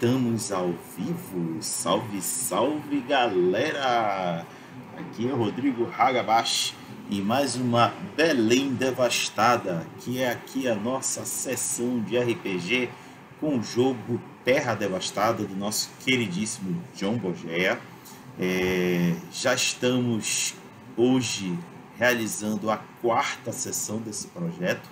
estamos ao vivo. Salve, salve galera! Aqui é Rodrigo Hagabashi e mais uma Belém Devastada, que é aqui a nossa sessão de RPG com o jogo Terra Devastada do nosso queridíssimo John Bogea. É, já estamos hoje realizando a quarta sessão desse projeto,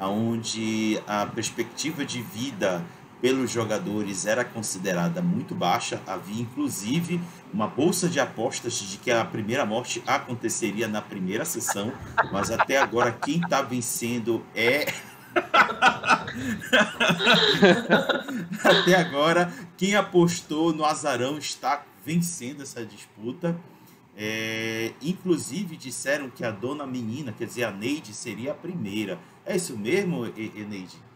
onde a perspectiva de vida pelos jogadores era considerada muito baixa. Havia inclusive uma bolsa de apostas de que a primeira morte aconteceria na primeira sessão, mas até agora quem está vencendo é. até agora, quem apostou no azarão está vencendo essa disputa. É, inclusive disseram que a dona menina, quer dizer, a Neide, seria a primeira. É isso mesmo, Neide?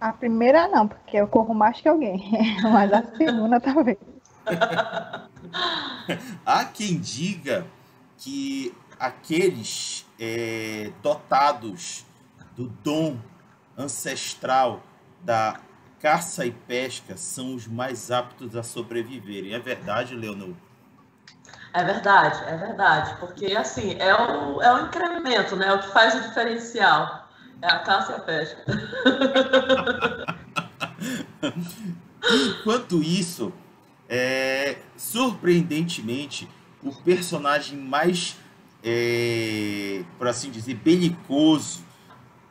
A primeira não, porque eu corro mais que alguém. Mas a segunda talvez. Há quem diga que aqueles é, dotados do dom ancestral da caça e pesca são os mais aptos a sobreviverem. É verdade, Leonor? É verdade, é verdade. Porque, assim, é o, é o incremento, né? É o que faz o diferencial. É a caça e a pesca. Enquanto isso, é, surpreendentemente, o personagem mais, é, por assim dizer, belicoso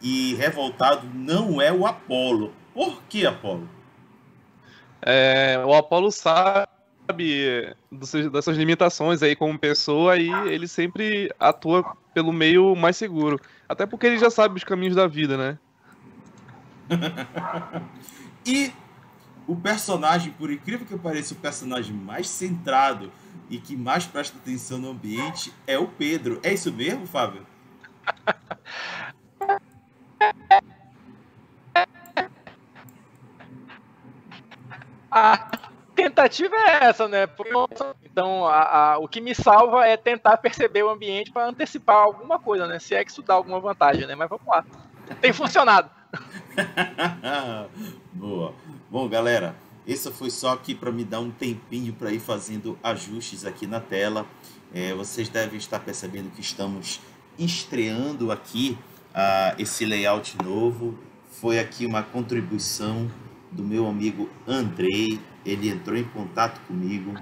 e revoltado não é o Apolo. Por que Apolo? É, o Apolo sabe dessas limitações aí como pessoa e ele sempre atua pelo meio mais seguro. Até porque ele já sabe os caminhos da vida, né? e o personagem, por incrível que pareça, o personagem mais centrado e que mais presta atenção no ambiente é o Pedro. É isso mesmo, Fábio? A tentativa é essa, né? Então, a, a, o que me salva é tentar perceber o ambiente para antecipar alguma coisa, né? Se é que isso dá alguma vantagem, né? Mas vamos lá. Tem funcionado. Boa. Bom, galera, isso foi só aqui para me dar um tempinho para ir fazendo ajustes aqui na tela. É, vocês devem estar percebendo que estamos estreando aqui uh, esse layout novo. Foi aqui uma contribuição do meu amigo Andrei. Ele entrou em contato comigo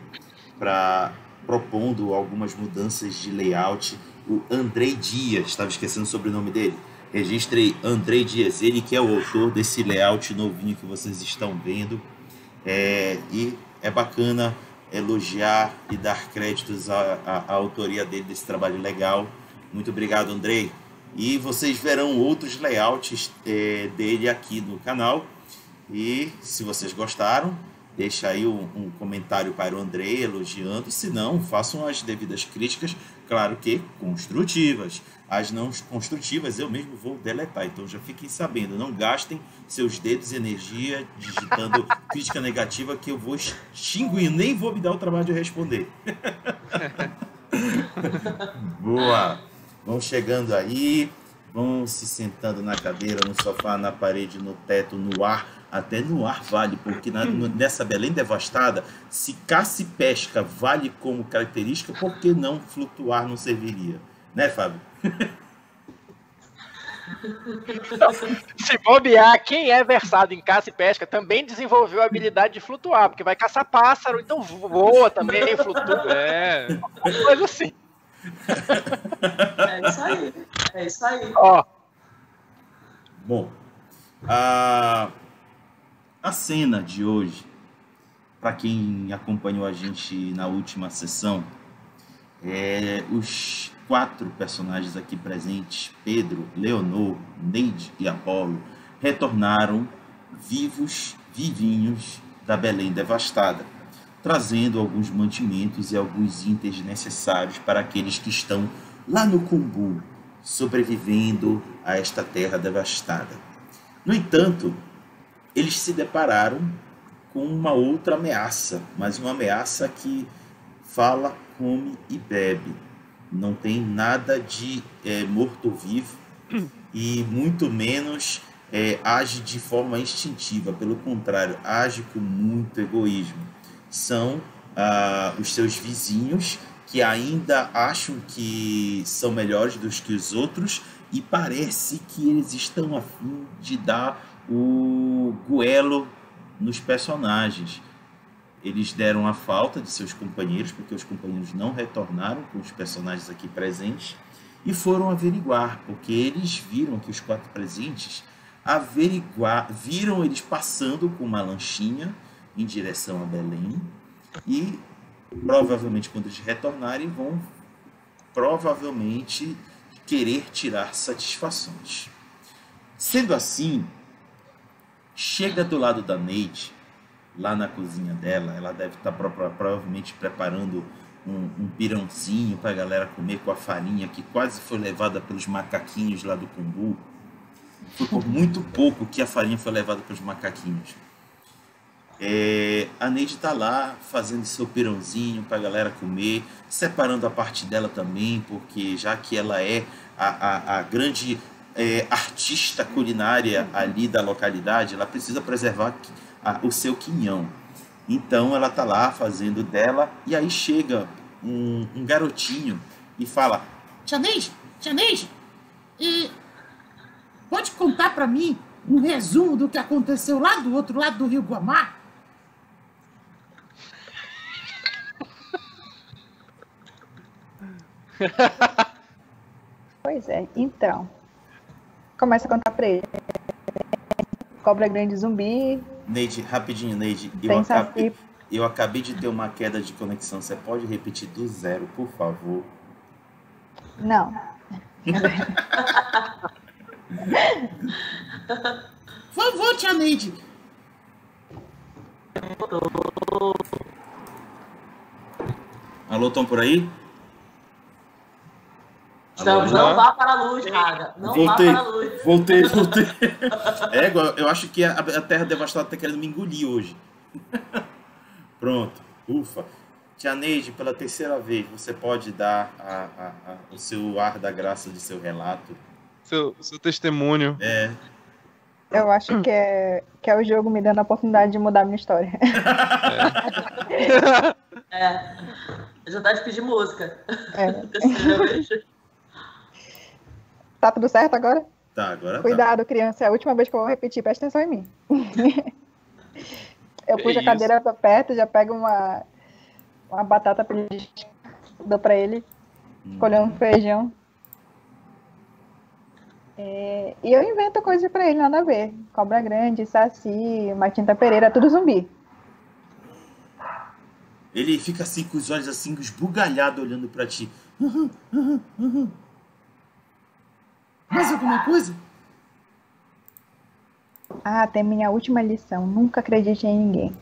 para propondo algumas mudanças de layout. O Andrei Dias, estava esquecendo o sobrenome dele. Registrei Andrei Dias, ele que é o autor desse layout novinho que vocês estão vendo. É, e é bacana elogiar e dar créditos à, à, à autoria dele desse trabalho legal. Muito obrigado, Andrei. E vocês verão outros layouts é, dele aqui no canal. E se vocês gostaram, deixa aí um, um, comentário para o André elogiando. Se não, façam as devidas críticas, claro que construtivas. As não construtivas eu mesmo vou deletar. Então já fiquem sabendo, não gastem seus dedos e energia digitando crítica negativa que eu vou extinguir, nem vou me dar o trabalho de responder. Boa! Vão chegando aí, vão se sentando na cadeira, no sofá, na parede, no teto, no ar até no ar vale, porque na, nessa Belém devastada, se caça e pesca vale como característica, por que não flutuar não serviria? Né, Fábio? se bobear, quem é versado em caça e pesca também desenvolveu a habilidade de flutuar, porque vai caçar pássaro, então voa também, flutua. É, coisa assim. É isso aí. É isso aí. Ó. Bom, a, a cena de hoje, para quem acompanhou a gente na última sessão, é, os quatro personagens aqui presentes, Pedro, Leonor, Neide e Apolo, retornaram vivos, vivinhos da Belém devastada, trazendo alguns mantimentos e alguns itens necessários para aqueles que estão lá no Cumbu, sobrevivendo a esta terra devastada. No entanto, eles se depararam com uma outra ameaça, mas uma ameaça que fala, come e bebe. Não tem nada de é, morto-vivo e muito menos é, age de forma instintiva, pelo contrário, age com muito egoísmo. São ah, os seus vizinhos que ainda acham que são melhores do que os outros e parece que eles estão a fim de dar o goelo nos personagens. Eles deram a falta de seus companheiros, porque os companheiros não retornaram com os personagens aqui presentes, e foram averiguar, porque eles viram que os quatro presentes averiguar, viram eles passando com uma lanchinha em direção a Belém, e provavelmente quando eles retornarem vão provavelmente querer tirar satisfações. Sendo assim, chega do lado da Neide, lá na cozinha dela, ela deve estar provavelmente preparando um, um pirãozinho para a galera comer com a farinha que quase foi levada pelos macaquinhos lá do Cumbu. Foi por muito pouco que a farinha foi levada pelos macaquinhos. É, a Neide está lá fazendo seu pirãozinho para a galera comer, separando a parte dela também, porque já que ela é a, a, a grande é, artista culinária ali da localidade, ela precisa preservar a, o seu quinhão. Então ela está lá fazendo dela, e aí chega um, um garotinho e fala: Tia Neide, Tia Neide, e pode contar para mim um resumo do que aconteceu lá do outro lado do Rio Guamá? Pois é, então. Começa a contar pra ele. Cobra grande zumbi. Neide, rapidinho, Neide. Eu acabei, eu acabei de ter uma queda de conexão. Você pode repetir do zero, por favor? Não. Por favor, tia Neide. Alô, estão por aí? Estamos, não vá para a luz, Raga. Não voltei, vá para a luz. Voltei, voltei. É, eu acho que a, a Terra Devastada está querendo me engolir hoje. Pronto, ufa. Tia Neide, pela terceira vez, você pode dar a, a, a, o seu ar da graça de seu relato? Seu, seu testemunho. É. Eu acho que é, que é o jogo me dando a oportunidade de mudar a minha história. É. é. Já tá de pedir música. É. Tá tudo certo agora? Tá, agora tá. Cuidado, tá. criança. É a última vez que eu vou repetir. Presta atenção em mim. eu puxo a cadeira pra perto, já pego uma, uma batata pra ele, dou pra ele, hum. um feijão. É, e eu invento coisas pra ele, nada a ver. Cobra grande, saci, Matinta Pereira, tudo zumbi. Ele fica assim com os olhos assim, esbugalhados, olhando pra ti. Uhum, uhum, uhum. Mais alguma coisa? Ah, tem minha última lição. Nunca acredite em ninguém.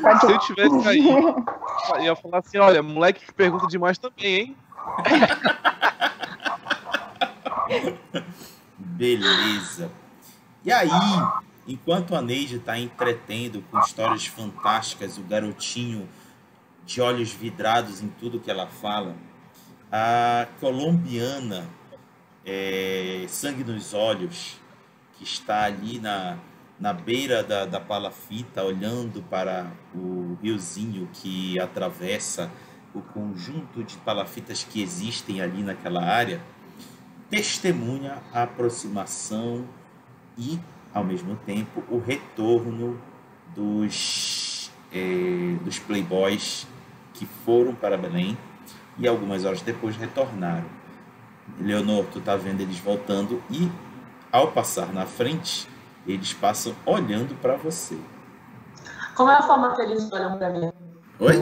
Pode... Se eu tivesse aí, eu ia falar assim, olha, moleque que pergunta demais também, hein? Beleza. E aí, enquanto a Neide está entretendo com histórias fantásticas, o garotinho de olhos vidrados em tudo que ela fala, a colombiana é, Sangue nos Olhos, que está ali na, na beira da, da palafita, olhando para o riozinho que atravessa o conjunto de palafitas que existem ali naquela área, testemunha a aproximação e, ao mesmo tempo, o retorno dos, é, dos playboys que foram para Belém e algumas horas depois retornaram. Leonor, tu tá vendo eles voltando e ao passar na frente, eles passam olhando para você. Como é a forma que eles olham para mim? Oi?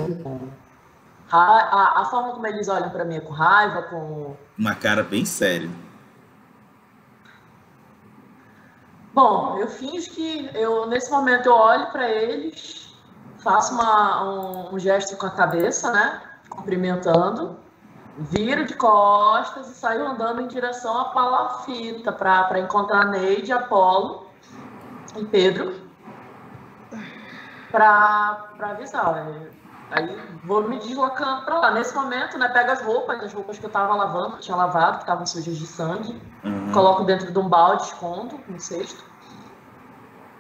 A, a, a forma como eles olham para mim é com raiva, com. Uma cara bem séria. Bom, eu finjo que eu nesse momento eu olho para eles, faço uma, um, um gesto com a cabeça, né? Cumprimentando viro de costas e saio andando em direção à palafita para encontrar Neide, Apolo e Pedro para avisar. Aí vou me deslocando pra lá. Nesse momento, né, pego as roupas, as roupas que eu tava lavando, que tinha lavado, que estavam sujas de sangue, Uhum. coloco dentro de um balde, escondo no cesto.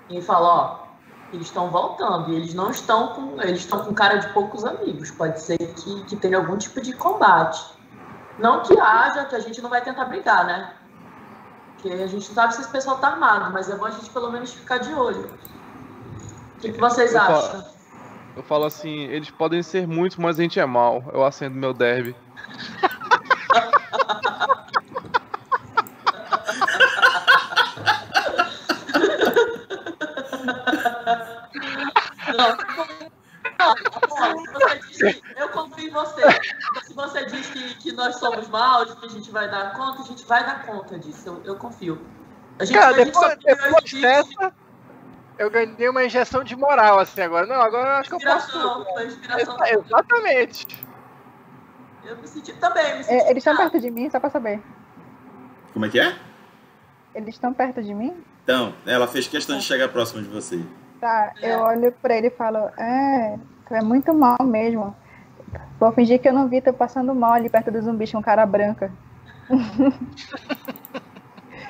E falo, ó, eles estão voltando e eles não estão com. Eles estão com cara de poucos amigos. Pode ser que, que tenha algum tipo de combate. Não que haja, que a gente não vai tentar brigar, né? Porque a gente não sabe se esse pessoal tá armado, mas é bom a gente pelo menos ficar de olho. O que, que vocês Eu falo- acham? Eu falo assim, eles podem ser muitos, mas a gente é mal. Eu acendo meu derby. Não, não, não, se você diz que- eu confio em você. Se você diz que, que nós somos maus, que a gente vai dar conta, a gente vai dar conta disso. Eu, eu confio. A gente, Cara, a gente depois, depois dessa, eu ganhei uma injeção de moral, assim, agora. Não, agora eu acho que eu posso tudo. foi inspiração. Exa- Exatamente. Eu me senti também, me senti. É, eles estão perto de mim, só pra saber. Como é que é? Eles estão perto de mim? Então, ela fez questão de chegar próximo de você. Tá, É. eu olho pra ele e falo, é, tu é muito mal mesmo. Vou fingir que eu não vi, tô passando mal ali perto dos zumbis com cara branca.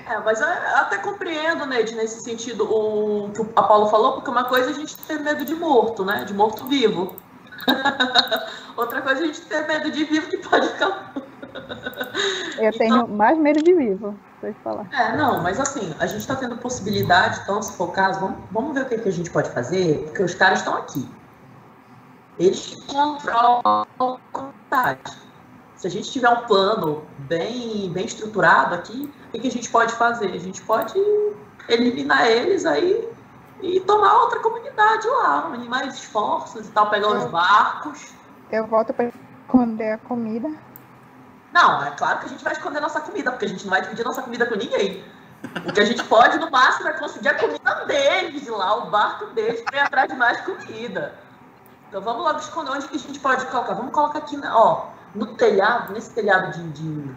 É, mas eu até compreendo, Neide, nesse sentido, o que o Apolo falou, porque uma coisa é a gente ter medo de morto, né? De morto-vivo. Outra coisa é a gente ter medo de vivo que pode ficar. Eu Então- tenho mais medo de vivo, eu falar. É, não, mas assim, a gente tá tendo possibilidade, então, se for o caso, vamos, vamos ver o que, que a gente pode fazer, porque os caras estão aqui. Eles controlam a comunidade. Se a gente tiver um plano bem, bem estruturado aqui, o que, a gente pode fazer? A gente pode eliminar eles aí e tomar outra comunidade lá, unir mais esforços e tal, pegar os barcos. Eu volto pra esconder a comida. Não, é claro que a gente vai esconder nossa comida, porque a gente não vai dividir nossa comida com ninguém. O que a gente pode, no máximo, é conseguir a comida deles lá, o barco deles, vem atrás de mais comida. Então vamos logo esconder onde que a gente pode colocar. Vamos colocar aqui, ó, no telhado, nesse telhado de, de,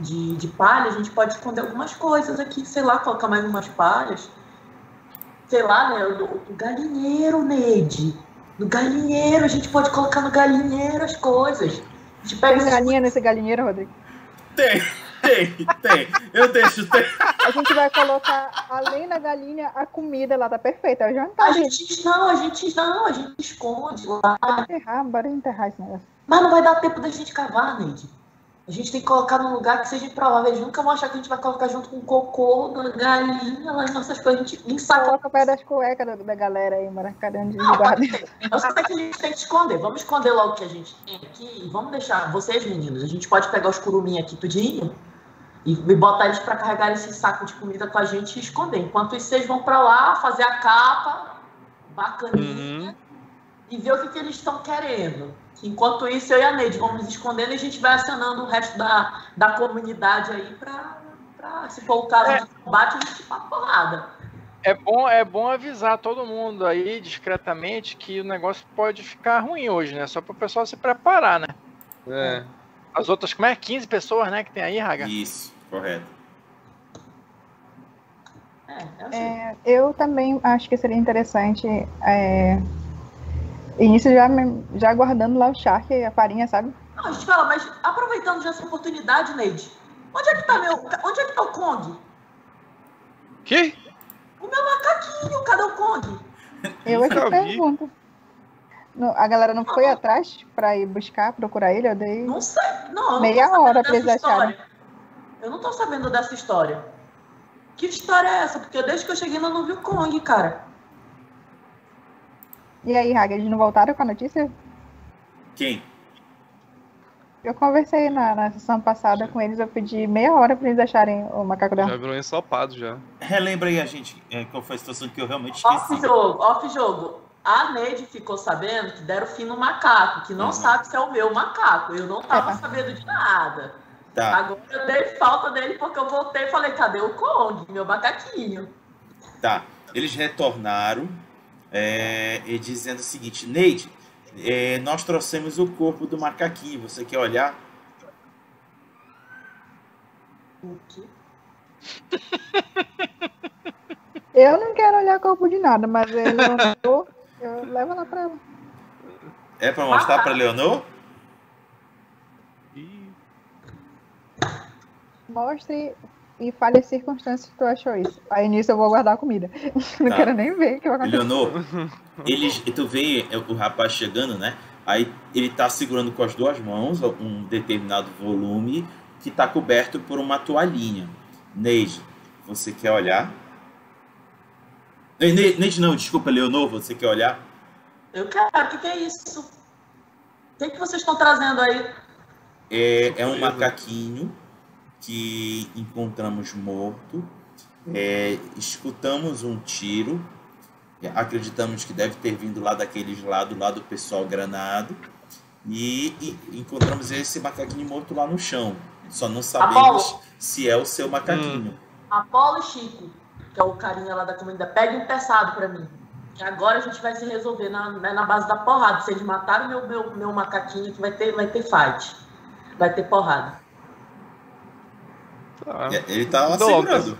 de, de palha, a gente pode esconder algumas coisas aqui, sei lá, colocar mais umas palhas. Sei lá, né? O, galinheiro, Neide. No galinheiro, a gente pode colocar no galinheiro as coisas. A gente pega Tem galinha nesse galinheiro, Rodrigo? Tem, tem, tem. Eu deixo, tem. A gente vai colocar, além da galinha, a comida lá, tá perfeito. É o jantar, A gente. gente não, a gente não, a gente esconde lá. Bora enterrar, bora enterrar esse negócio. Mas não vai dar tempo da gente cavar, Neide. A gente tem que colocar num lugar que seja improvável. Eles nunca vão achar que a gente vai colocar junto com o cocô da galinha, lá as nossas coisas. A gente ensaca. Coloca perto das cuecas da, da galera aí, mano. Cadê onde Não, guarda? Eu sei que a gente tem que esconder. Vamos esconder logo o que a gente tem aqui e vamos deixar. Vocês, meninos, a gente pode pegar os curumim aqui tudinho e, e botar eles pra carregar esse saco de comida com a gente e esconder. Enquanto isso, vocês vão pra lá fazer a capa bacaninha Uhum. e ver o que, que eles estão querendo. Enquanto isso, eu e a Neide vamos nos escondendo e a gente vai acionando o resto da, da comunidade aí pra, pra, se for o caso É. de combate, a gente passa porrada. É bom, é bom avisar todo mundo aí discretamente que o negócio pode ficar ruim hoje, né? Só para o pessoal se preparar, né? É. As outras, como é? 15 pessoas, né, que tem aí, Raga? Isso, correto. É, é assim. É, eu também acho que seria interessante. É, início já, já guardando lá o charque e a farinha, sabe? Não, a gente fala, mas aproveitando já essa oportunidade, Neide, onde é que tá meu. Onde é que tá o Kong? Que? O meu macaquinho, cadê o Kong? Eu é que Nunca vi. A galera não foi atrás pra ir buscar, procurar ele? Eu dei. Não sei. Não, eu não Meia sabendo hora pra dessa eles acharem. história. Eu não tô sabendo dessa história. Que história é essa? Porque desde que eu cheguei eu não vi o Kong, cara. E aí, Raga, eles não voltaram com a notícia? Quem? Eu conversei na, na sessão passada com eles, eu pedi meia hora pra eles acharem o macaco da Já virou ensopado já. Relembra aí a gente é, qual foi a situação que eu realmente Off esqueci. jogo, off jogo. A Neide ficou sabendo que deram fim no macaco, que não Uhum. sabe se é o meu macaco. Eu não tava É. sabendo de nada. Tá, Agora eu dei falta dele porque eu voltei e falei, cadê o Kong, meu macaquinho? tá. Eles retornaram é, e dizendo o seguinte, Neide, é, nós trouxemos o corpo do macaquinho. Você quer olhar? O quê? Eu não quero olhar corpo de nada, mas ele não eu levo lá pra ela. É pra mostrar Ah, pra Leonor? Mostre e fale as circunstâncias que tu achou isso. Aí nisso eu vou guardar a comida. Não Tá. quero nem ver o que vai acontecer. Leonor, ele, tu vê o rapaz chegando, né? Aí ele tá segurando com as duas mãos um determinado volume que tá coberto por uma toalhinha. Neide, você quer olhar? Ei, Ne- Neide não, desculpa, Leonor, você quer olhar? Eu quero, o que, que é isso? O que, que vocês estão trazendo aí? É, é um macaquinho que encontramos morto. É, escutamos um tiro. Acreditamos que deve ter vindo lá daqueles lados, lá do pessoal granado. E, e encontramos esse macaquinho morto lá no chão. Só não sabemos Apolo. se é o seu macaquinho. Apolo e Chico, que é o carinha lá da comunidade, peguem pesado pra mim. Que agora a gente vai se resolver na, né, na base da porrada. Se eles mataram meu, meu, meu macaquinho, que vai ter, vai ter fight. Vai ter porrada. tá. É, Ele tá Dou segurando.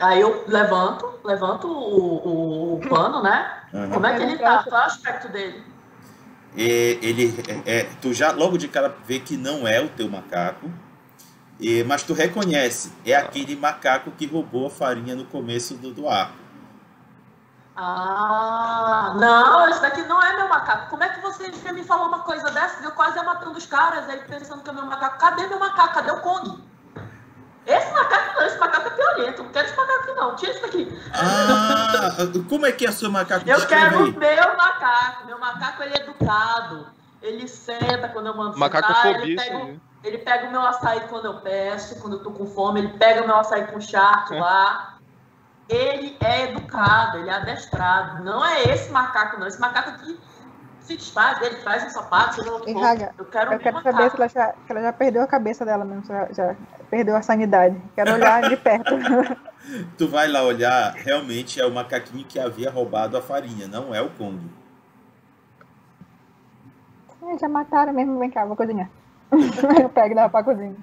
Aí eu levanto, levanto o, o, o pano, né? Aham. Como é que ele tá? Qual é o aspecto dele? É, ele é, é, tu já logo de cara vê que não é o teu macaco, e- mas tu reconhece, é aquele macaco que roubou a farinha no começo do, do arco. Ah, não, esse daqui não é meu macaco. Como é que vocês vêm me falar uma coisa dessa? Eu quase ia matando os caras aí pensando que é meu macaco. Cadê meu macaco? Cadê o Kong? Esse macaco não, esse macaco é piorento. Não quero esse macaco aqui não. Tira isso daqui. Ah, como é que é seu macaco? Eu Descreve quero o meu macaco. Meu macaco ele é educado. Ele senta quando eu mando sentar. Ele pega, o- aí. ele pega o meu açaí quando eu peço, quando eu tô com fome. Ele pega o meu açaí com charque lá. Ele é educado, ele é adestrado. Não é esse macaco, não. Esse macaco aqui se desfaz, ele faz um sapato, seja o E. Raga, Eu quero Eu quero macaco. saber se ela, já, se ela já perdeu a cabeça dela mesmo, ela já perdeu a sanidade. Quero olhar de perto. Tu vai lá olhar, realmente é o macaquinho que havia roubado a farinha, não é o Kong. Ah, já mataram mesmo, vem cá, vou cozinhar. eu pego e levo pra cozinha.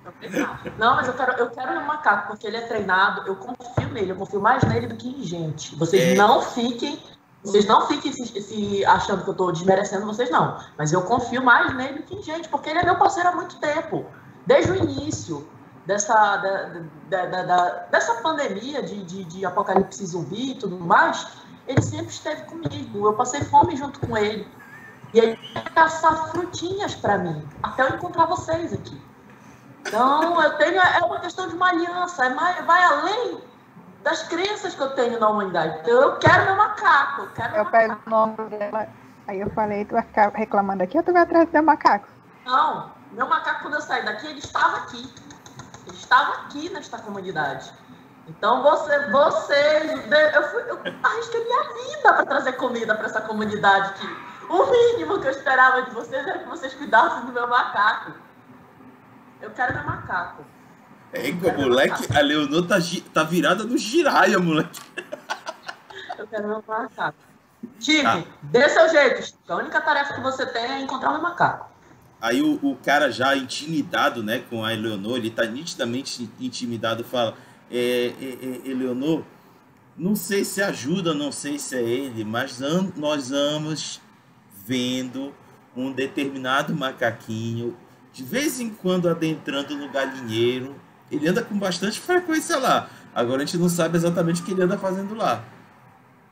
Não, mas eu quero, eu quero meu macaco, porque ele é treinado, eu confio nele, eu confio mais nele do que em gente. Vocês É. não fiquem. Vocês não fiquem se, se achando que eu tô desmerecendo vocês, não. Mas eu confio mais nele do que em gente, porque ele é meu parceiro há muito tempo. Desde o início dessa, da, da- da- da- dessa pandemia de, de, de apocalipse zumbi e tudo mais, ele sempre esteve comigo. Eu passei fome junto com ele. E ele ia caçar frutinhas para mim, até eu encontrar vocês aqui. Então, eu tenho. É uma questão de uma aliança, é mais, vai além das crenças que eu tenho na humanidade. Então, eu quero meu macaco, eu quero meu Eu pego macaco. o nome dela. Aí eu falei, tu vai ficar reclamando aqui ou tu vai atrás do teu macaco? Não, meu macaco, quando eu saí daqui, ele estava aqui. Ele estava aqui nesta comunidade. Então, você, vocês. Eu, fui, eu arrisquei minha vida para trazer comida para essa comunidade aqui. O mínimo que eu esperava de vocês era que vocês cuidassem do meu macaco. Eu quero meu macaco. É, moleque, a Leonor tá, tá virada no giraia, moleque. Eu quero meu macaco. Tive, Tá. dê seu jeito. A única tarefa que você tem é encontrar meu macaco. Aí o, o cara já intimidado, né, com a Eleonor, ele tá nitidamente intimidado, fala, é, é, é, Eleonor, não sei se ajuda, não sei se é ele, mas am- nós vamos vendo um determinado macaquinho, de vez em quando adentrando no galinheiro, ele anda com bastante frequência lá, agora a gente não sabe exatamente o que ele anda fazendo lá.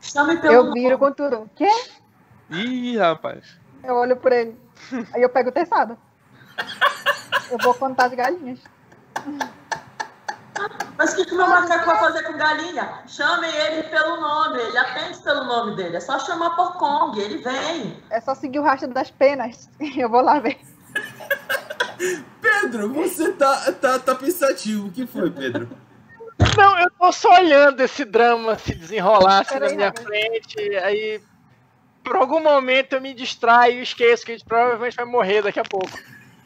Chame pelo Eu viro com tudo. Quê? Ih, rapaz. Eu olho por ele. Aí eu pego o teçado. Eu vou contar as galinhas. Mas o que, que o meu macaco vai fazer com galinha? Chamem ele pelo nome, ele atende pelo nome dele. É só chamar por Kong, ele vem. É só seguir o rastro das penas. Eu vou lá ver. Pedro, você tá, tá, tá pensativo, o que foi, Pedro? Não, eu tô só olhando esse drama se desenrolar assim na minha frente, aí por algum momento eu me distraio e esqueço que a gente provavelmente vai morrer daqui a pouco.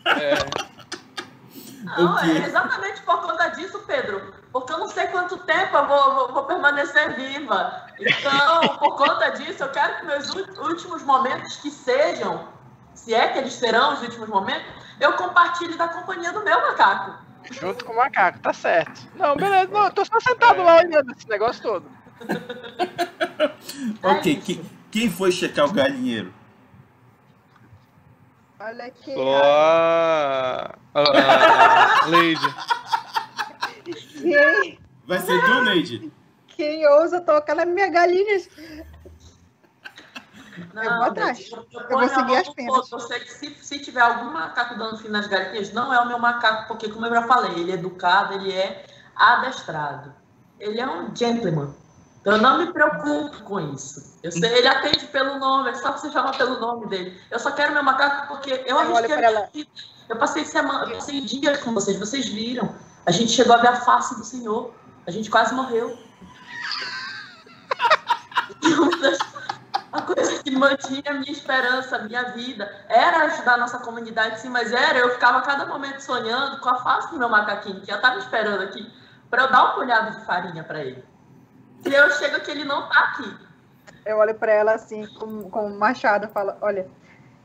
É, Não, é exatamente por conta disso, Pedro. Porque eu não sei quanto tempo eu vou, vou- vou permanecer viva. Então, por conta disso, eu quero que meus últimos momentos que sejam, se é que eles serão os últimos momentos, eu compartilhe da companhia do meu macaco. junto com o macaco, tá certo. Não, beleza, não, eu tô só sentado lá olhando esse negócio todo. É ok, isso. quem, foi checar o galinheiro? Olha que. Só a, a, a Lady. Quem, Vai ser tu, Neide? quem ousa tocar nas minhas galinhas? Não, Eu vou atrás. Eu, Eu vou seguir as penas. que se, se tiver algum macaco dando fim nas galinhas, não é o meu macaco, porque, como eu já falei, ele é educado, ele é adestrado. Ele é um gentleman. Então, eu não me preocupo com isso. Eu sei, ele atende pelo nome, é só você chamar pelo nome dele. Eu só quero meu macaco porque eu Eu arrisquei Eu passei semana, eu passei dias com vocês, vocês viram. A gente chegou a ver a face do Senhor. A gente quase morreu. A coisa que mantinha a minha esperança, a minha vida, era ajudar a nossa comunidade, sim, mas era, eu ficava a cada momento sonhando com a face do meu macaquinho, que já estava esperando aqui, para eu dar um punhado de farinha para ele. E eu chego que ele não tá aqui. Eu olho pra ela assim, com, com um machado, falo: Olha,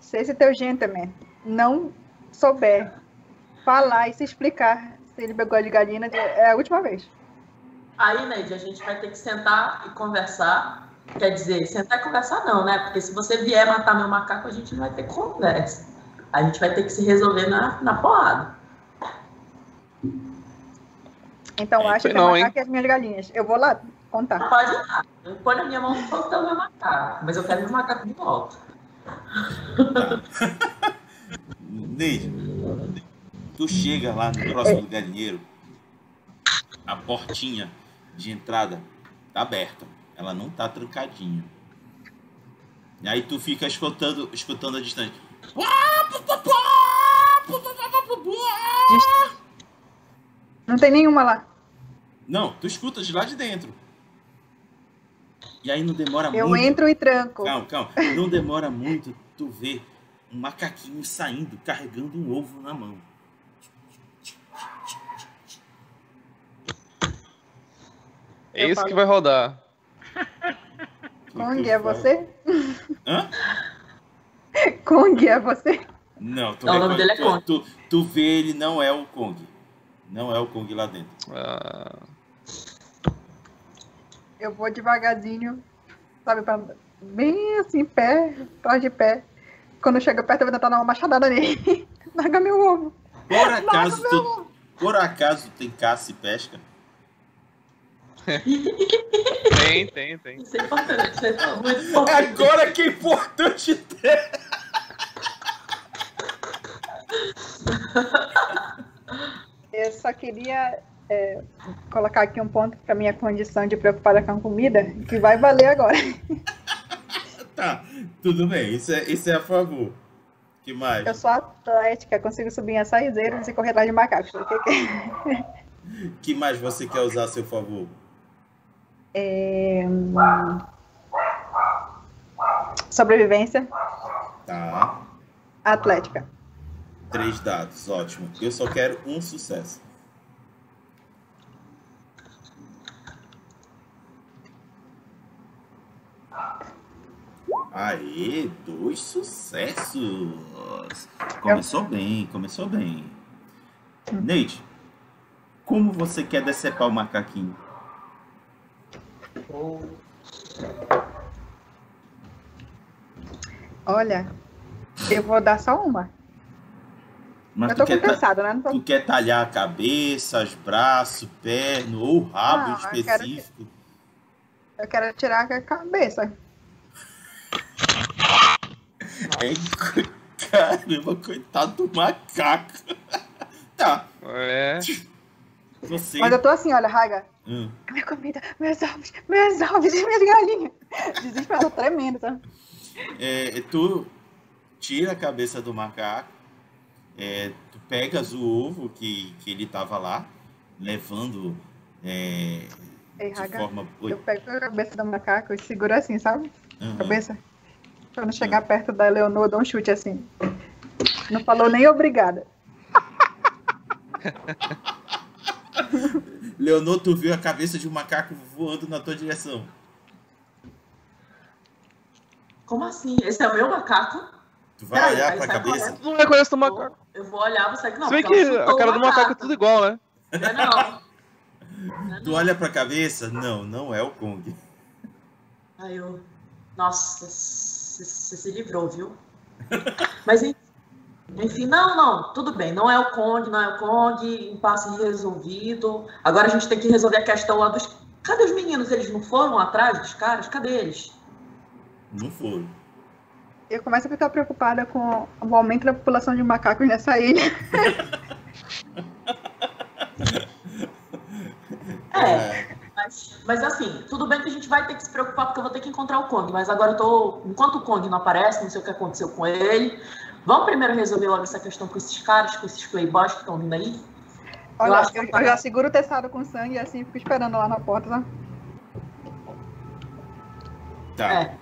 se esse teu gentleman não souber falar e se explicar se ele pegou de galinha, é a última vez. Aí, Neide, a gente vai ter que sentar e conversar. Quer dizer, sentar e conversar não, né? Porque se você vier matar meu macaco, a gente não vai ter conversa. A gente vai ter que se resolver na, na porrada. Então É, acha foi que não, é macaco e as minhas galinhas. Eu vou lá contar. Pode ir lá. Eu ponho a minha mão no fogo do meu macaco. Mas eu quero meu macaco de volta. Neide, tu chega lá no próximo galinheiro, a portinha de entrada tá aberta, ela não tá trancadinha. E aí tu fica escutando, escutando a distância. Não tem nenhuma lá. Não, tu escuta de lá de dentro. E aí não demora Eu muito. entro e tranco. Calma, calma. Não demora muito tu vê um macaquinho saindo, carregando um ovo na mão. É falo. que vai rodar. Kong é você? Hã? Kong é você? Não, tu, Não, o nome dele é Kong. Tu, tu vê ele não é o Kong. Não é o Kong lá dentro. Ah, Eu vou devagarzinho, sabe, pra, bem assim, pé, atrás de pé. Quando chega perto, eu vou tentar dar uma machadada nele. Larga meu ovo. Por acaso, tu, por acaso tem caça e pesca? tem, tem, tem. Isso é importante. Isso é muito importante. Agora que é importante ter. Eu só queria é, colocar aqui um ponto para minha condição de preocupada com a comida, que vai valer agora. Tá, tudo bem. Isso é, isso é a favor. que mais? Eu sou atlética, consigo subir em açaizeiros e correr atrás de macacos. Que que é? que mais você quer usar a seu favor? É, Sobrevivência Tá. atlética. Três dados, ótimo. Eu só quero um sucesso. Aê, dois sucessos. Começou bem, começou bem. Neide, como você quer decepar o macaquinho? Olha, eu vou dar só uma. Mas eu tô quer, né? Não tô- tu quer talhar a cabeça, os braços, perna ou rabo Ah, eu quero que- específico? Eu quero tirar a cabeça. É, co- caramba, coitado do macaco. tá, É. você. Mas eu tô assim, olha, Raga. Hum, Minha comida, meus ovos, meus ovos e minhas galinhas. Desesperado tremendo, tá? é, tu tira a cabeça do macaco, é, tu pegas o ovo que, que ele tava lá, levando é, Ei, de Raga, forma. Eu pego a cabeça do macaco e seguro assim, sabe? aham. Cabeça. Quando chegar perto da Leonor, eu dou um chute assim. Não falou nem obrigada. Leonor, tu viu a cabeça de um macaco voando na tua direção. Como assim? Esse é o meu macaco? Tu vai Peraí, olhar aí pra cabeça? Tu não reconhece o Eu macaco. Eu vou olhar, você que não. Se bem que a cara o do macaco é tudo igual, né? Não é não. Não é Tu não. olha pra cabeça? Não, não é o Kong. Aí eu. Nossa, você se livrou, viu? Mas, en- Enfim, não, não, tudo bem, não é o Kong, não é o Kong, impasse resolvido. Agora a gente tem que resolver a questão lá dos. Cadê os meninos? Eles não foram atrás dos caras? Cadê eles? Não foram. Eu começo a ficar preocupada com o aumento da população de macacos nessa ilha. É, mas, assim, tudo bem que a gente vai ter que se preocupar porque eu vou ter que encontrar o Kong, mas agora eu tô. Enquanto o Kong não aparece, não sei o que aconteceu com ele. Vamos primeiro resolver logo essa questão com esses caras, com esses playboys que estão vindo aí? Olha, acho que eu, eu já seguro o testado com sangue e assim fico esperando lá na porta, tá? Tá. É.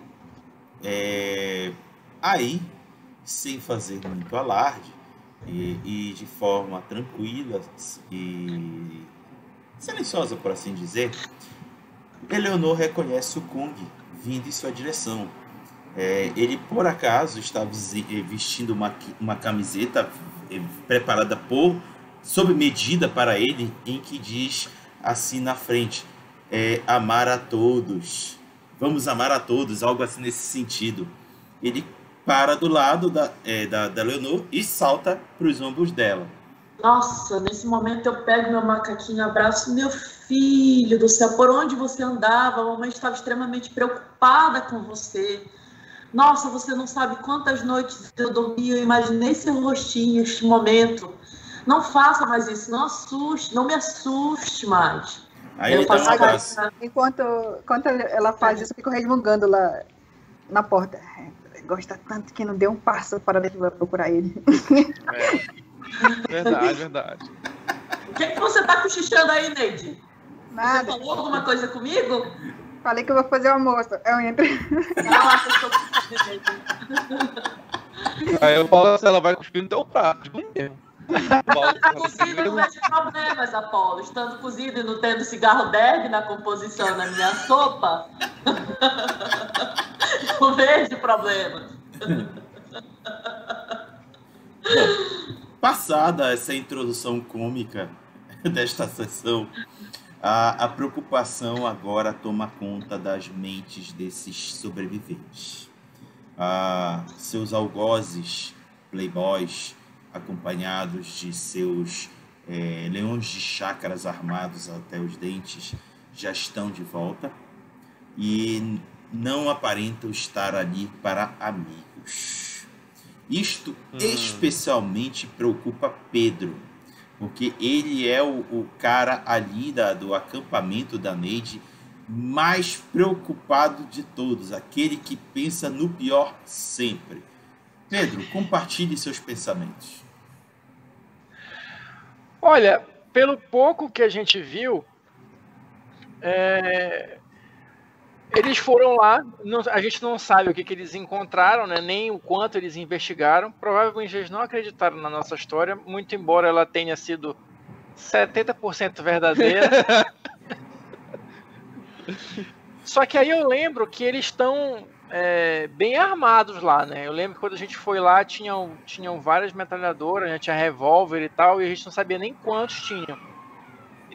É, Aí, sem fazer muito alarde, e, e de forma tranquila e silenciosa, por assim dizer, Eleonor reconhece o Kung vindo em sua direção. É, ele, por acaso, está eh, vestindo uma, uma camiseta eh, preparada por, sob medida para ele, em que diz assim na frente: é, Amar a todos. Vamos amar a todos, algo assim nesse sentido. Ele para do lado da, eh, da, da Leonor e salta para os ombros dela. Nossa, nesse momento eu pego meu macaquinho, abraço meu filho do céu, por onde você andava? A mamãe estava extremamente preocupada com você. Nossa, você não sabe quantas noites eu dormi, eu imaginei seu rostinho, este momento. Não faça mais isso, não assuste, não me assuste mais. Aí eu um faço cara- Enquanto, enquanto ela faz isso, eu fico resmungando lá na porta. Gosta tanto que não deu um passo para procurar ele. Verdade, verdade. O que, que você tá cochichando aí, Neide? Você Nada. falou alguma coisa comigo? Falei que eu vou fazer o almoço. Eu entro. Eu estou Aí eu falo assim, ela vai cuspir no teu prato. Digo mesmo. cozido não vejo problemas, Apolo. Estando cozido e não tendo cigarro derby na composição na minha sopa, não vejo problemas. Passada essa introdução cômica desta sessão, a, a preocupação agora toma conta das mentes desses sobreviventes. Ah, seus algozes, playboys, acompanhados de seus eh, leões de chácaras armados até os dentes, já estão de volta e não aparentam estar ali para amigos. Isto Hum. especialmente preocupa Pedro, porque ele é o, o cara ali da, do acampamento da Neide mais preocupado de todos, aquele que pensa no pior sempre. Pedro, compartilhe seus pensamentos. Olha, pelo pouco que a gente viu, é, eles foram lá, não- a gente não sabe o que, que eles encontraram, né, nem o quanto eles investigaram. Provavelmente eles não acreditaram na nossa história, muito embora ela tenha sido 70% verdadeira. Só que aí eu lembro que eles estão é, bem armados lá, né? Eu lembro que quando a gente foi lá tinham, tinham várias metralhadoras, né? tinha revólver e tal, e a gente não sabia nem quantos tinham.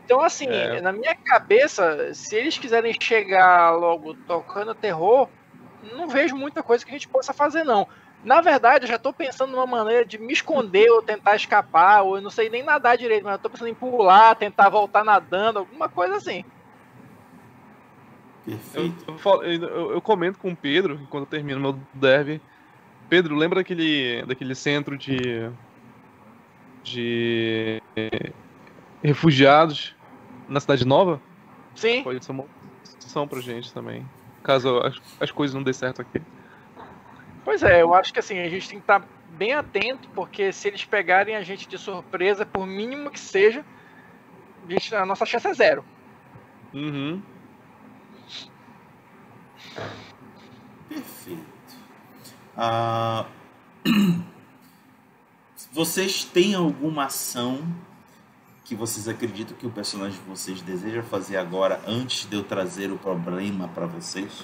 Então, assim, É. na minha cabeça, se eles quiserem chegar logo tocando terror, não vejo muita coisa que a gente possa fazer, não. Na verdade, eu já tô pensando numa maneira de me esconder ou tentar escapar, ou eu não sei nem nadar direito, mas eu tô pensando em pular, tentar voltar nadando, alguma coisa assim. Eu, Perfeito. eu falo- eu- eu comento com o Pedro, quando eu termino meu derby. Pedro, lembra daquele, daquele centro de. de. Refugiados na Cidade Nova? Sim, Pode ser uma opção pra gente também. Caso as, as coisas não dê certo aqui. Pois é, eu acho que assim, a gente tem que estar bem atento, porque se eles pegarem a gente de surpresa, por mínimo que seja, a, gente- a nossa chance é zero. Uhum. Perfeito. Ah, vocês têm alguma ação que vocês acreditam que o personagem de vocês deseja fazer agora antes de eu trazer o problema para vocês?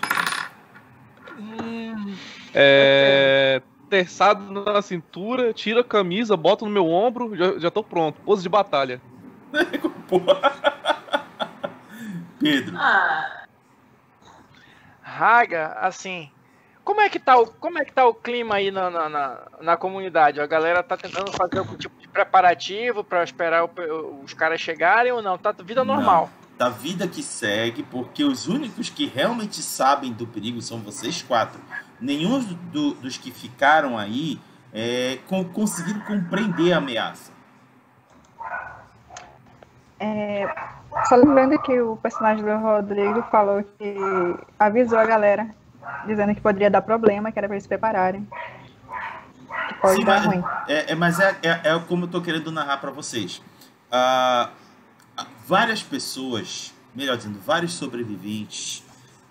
Hum, É. Terçado na cintura, tira a camisa, bota no meu ombro, já, já tô pronto. Pose de batalha. Pedro, Ah, Raga, assim, como é que tá o, como é que tá o clima aí na, na, na, na comunidade? A galera tá tentando fazer algum tipo de preparativo para esperar o- os caras chegarem ou não? Tá vida normal. Da vida que segue, porque os únicos que realmente sabem do perigo são vocês quatro. Nenhum do- dos que ficaram aí é, con- conseguiram compreender a ameaça. É, só lembrando que o personagem do Rodrigo falou que avisou a galera, dizendo que poderia dar problema, que era para eles se prepararem. Que pode Sim, dar mas- ruim. É, é- mas é, é, é como eu tô querendo narrar para vocês. Ah, várias pessoas, melhor dizendo, vários sobreviventes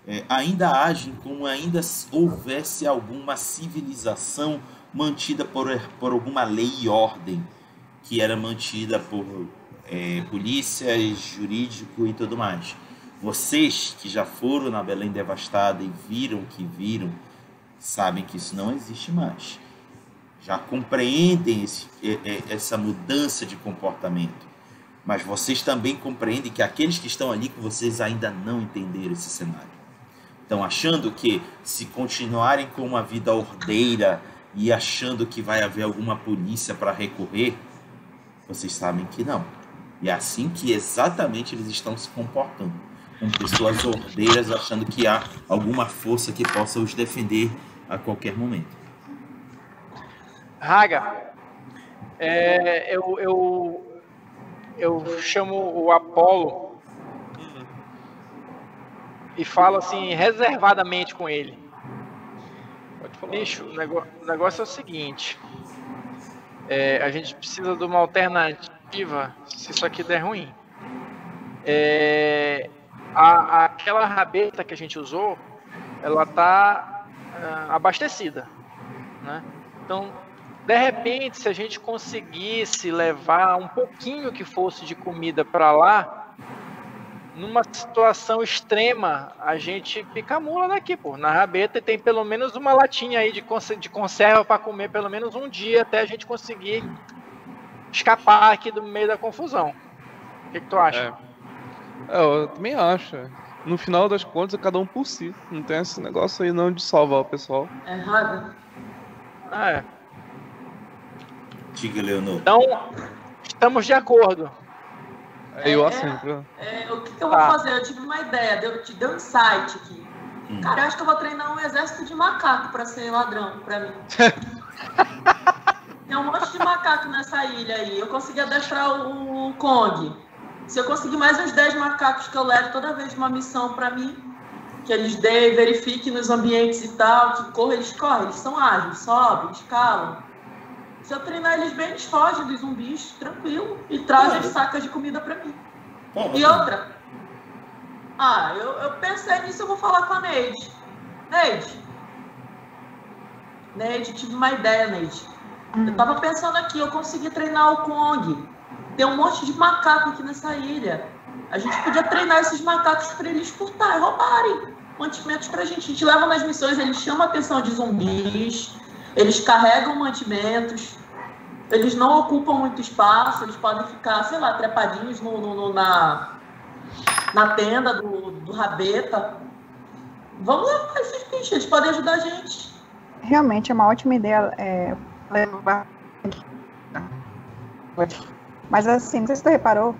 é, ainda agem como ainda houvesse alguma civilização mantida por, por alguma lei e ordem que era mantida por é, polícias, jurídico e tudo mais. Vocês que já foram na Belém devastada e viram o que viram, sabem que isso não existe mais já compreendem esse- essa mudança de comportamento. Mas vocês também compreendem que aqueles que estão ali com vocês ainda não entenderam esse cenário. Estão achando que se continuarem com uma vida ordeira e achando que vai haver alguma polícia para recorrer, vocês sabem que não. E é assim que exatamente eles estão se comportando. Com pessoas ordeiras achando que há alguma força que possa os defender a qualquer momento. Raga, é, eu, eu, eu chamo o Apolo e falo assim, reservadamente com ele. Bicho, o nego- o negócio é o seguinte: é, a gente precisa de uma alternativa se isso aqui der ruim. É, a- aquela rabeta que a gente usou, ela tá ah, abastecida, né? Então, de repente, se a gente conseguisse levar um pouquinho que fosse de comida para lá, numa situação extrema, a gente fica mula daqui, pô. Na rabeta tem pelo menos uma latinha aí de, conse- de conserva para comer pelo menos um dia até a gente conseguir escapar aqui do meio da confusão. O que, que tu acha? É, eu também acho. é. No final das contas, é cada um por si. Não tem esse negócio aí não de salvar o pessoal. É errado. Ah, é. Diga, Leonor. Então, estamos de acordo. É, eu É. assim, pra... É, o que, que eu vou Tá. fazer? Eu tive uma ideia, deu, te deu um insight aqui. Hum. Cara, eu acho que eu vou treinar um exército de macaco pra ser ladrão pra mim. Tem um monte de macaco nessa ilha aí. Eu consegui adestrar o, o Kong. Se eu conseguir mais uns 10 macacos que eu levo toda vez uma missão pra mim, que eles deem, verifiquem nos ambientes e tal, que corra, eles correm, eles são ágeis, sobem, escalam. Se eu treinar eles bem, eles fogem dos zumbis, tranquilo, e trazem as sacas de comida pra mim. E outra. Ah, eu, eu pensei nisso, eu vou falar com a Neide. Neide. Neide, tive uma ideia, Neide. Eu tava pensando aqui, eu consegui treinar o Kong. Tem um monte de macaco aqui nessa ilha. A gente podia treinar esses macacos para eles furtar roubarem mantimentos pra gente. A gente leva nas missões, eles chamam a atenção de zumbis, eles carregam mantimentos, eles não ocupam muito espaço, eles podem ficar, sei lá, trepadinhos no, no- no- na, na tenda do, do rabeta. Vamos levar esses bichos, eles podem ajudar a gente. Realmente é uma ótima ideia é, levar. Mas assim, não sei se você reparou,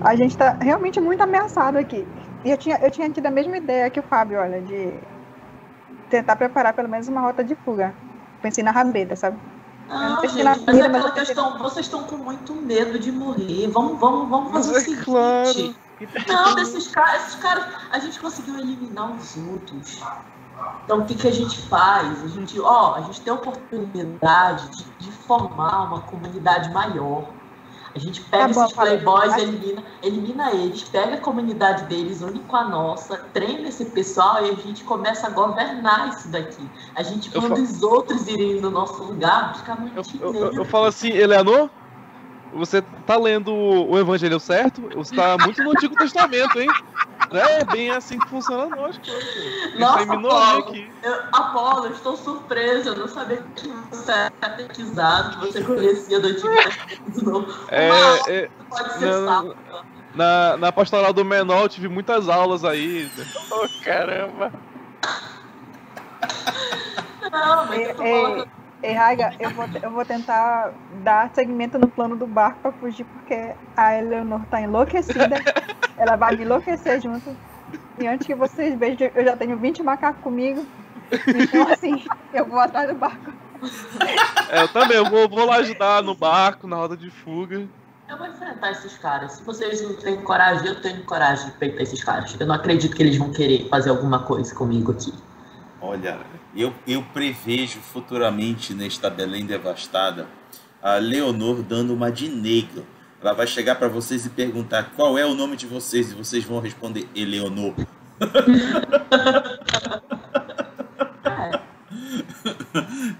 a gente tá realmente muito ameaçado aqui. E eu tinha, eu tinha tido a mesma ideia que o Fábio, olha, de tentar preparar pelo menos uma rota de fuga. Pensei na rabeta, sabe? Não, pensei gente, mas comida, é mas pensei- questão, vocês estão com muito medo de morrer. Vamos, vamos, vamos Mas fazer o é seguinte. claro. Não, desses caras, esses caras, a gente conseguiu eliminar os outros. Então o que, que a gente faz? A gente, ó, a gente tem a oportunidade de, de formar uma comunidade maior. A gente pega Tá bom, esses playboys, Mas- elimina, elimina eles, pega a comunidade deles, une com a nossa, treina esse pessoal e a gente começa a governar isso daqui. A gente Eu manda fa- os outros irem no nosso lugar buscar mantimento. eu, eu, eu falo assim, Eleanor, você tá lendo o Evangelho certo? Você tá muito no Antigo Testamento, hein? É bem assim que funciona não, as coisas. Nossa, é aqui. Eu, Apolo, eu estou surpresa. Eu não sabia que você era catequizado, que você conhecia do Antigo. É, é, pode ser não, sábado. na, na pastoral do menor eu tive muitas aulas aí. Oh, caramba. Não, mas eu tô falando. Ei, Raiga, eu vou, eu vou tentar dar segmento no plano do barco pra fugir, porque a Eleanor tá enlouquecida. Ela vai me enlouquecer junto. E antes que vocês vejam, eu já tenho 20 macacos comigo. Então, assim, eu vou atrás do barco. É, eu também, eu vou, vou lá ajudar no barco, na roda de fuga. Eu vou enfrentar esses caras. Se vocês não têm coragem, eu tenho coragem de peitar esses caras. Eu não acredito que eles vão querer fazer alguma coisa comigo aqui. Olha, eu, eu prevejo futuramente nesta Belém devastada a Leonor dando uma de negra. Ela vai chegar para vocês e perguntar qual é o nome de vocês e vocês vão responder Eleonor. É,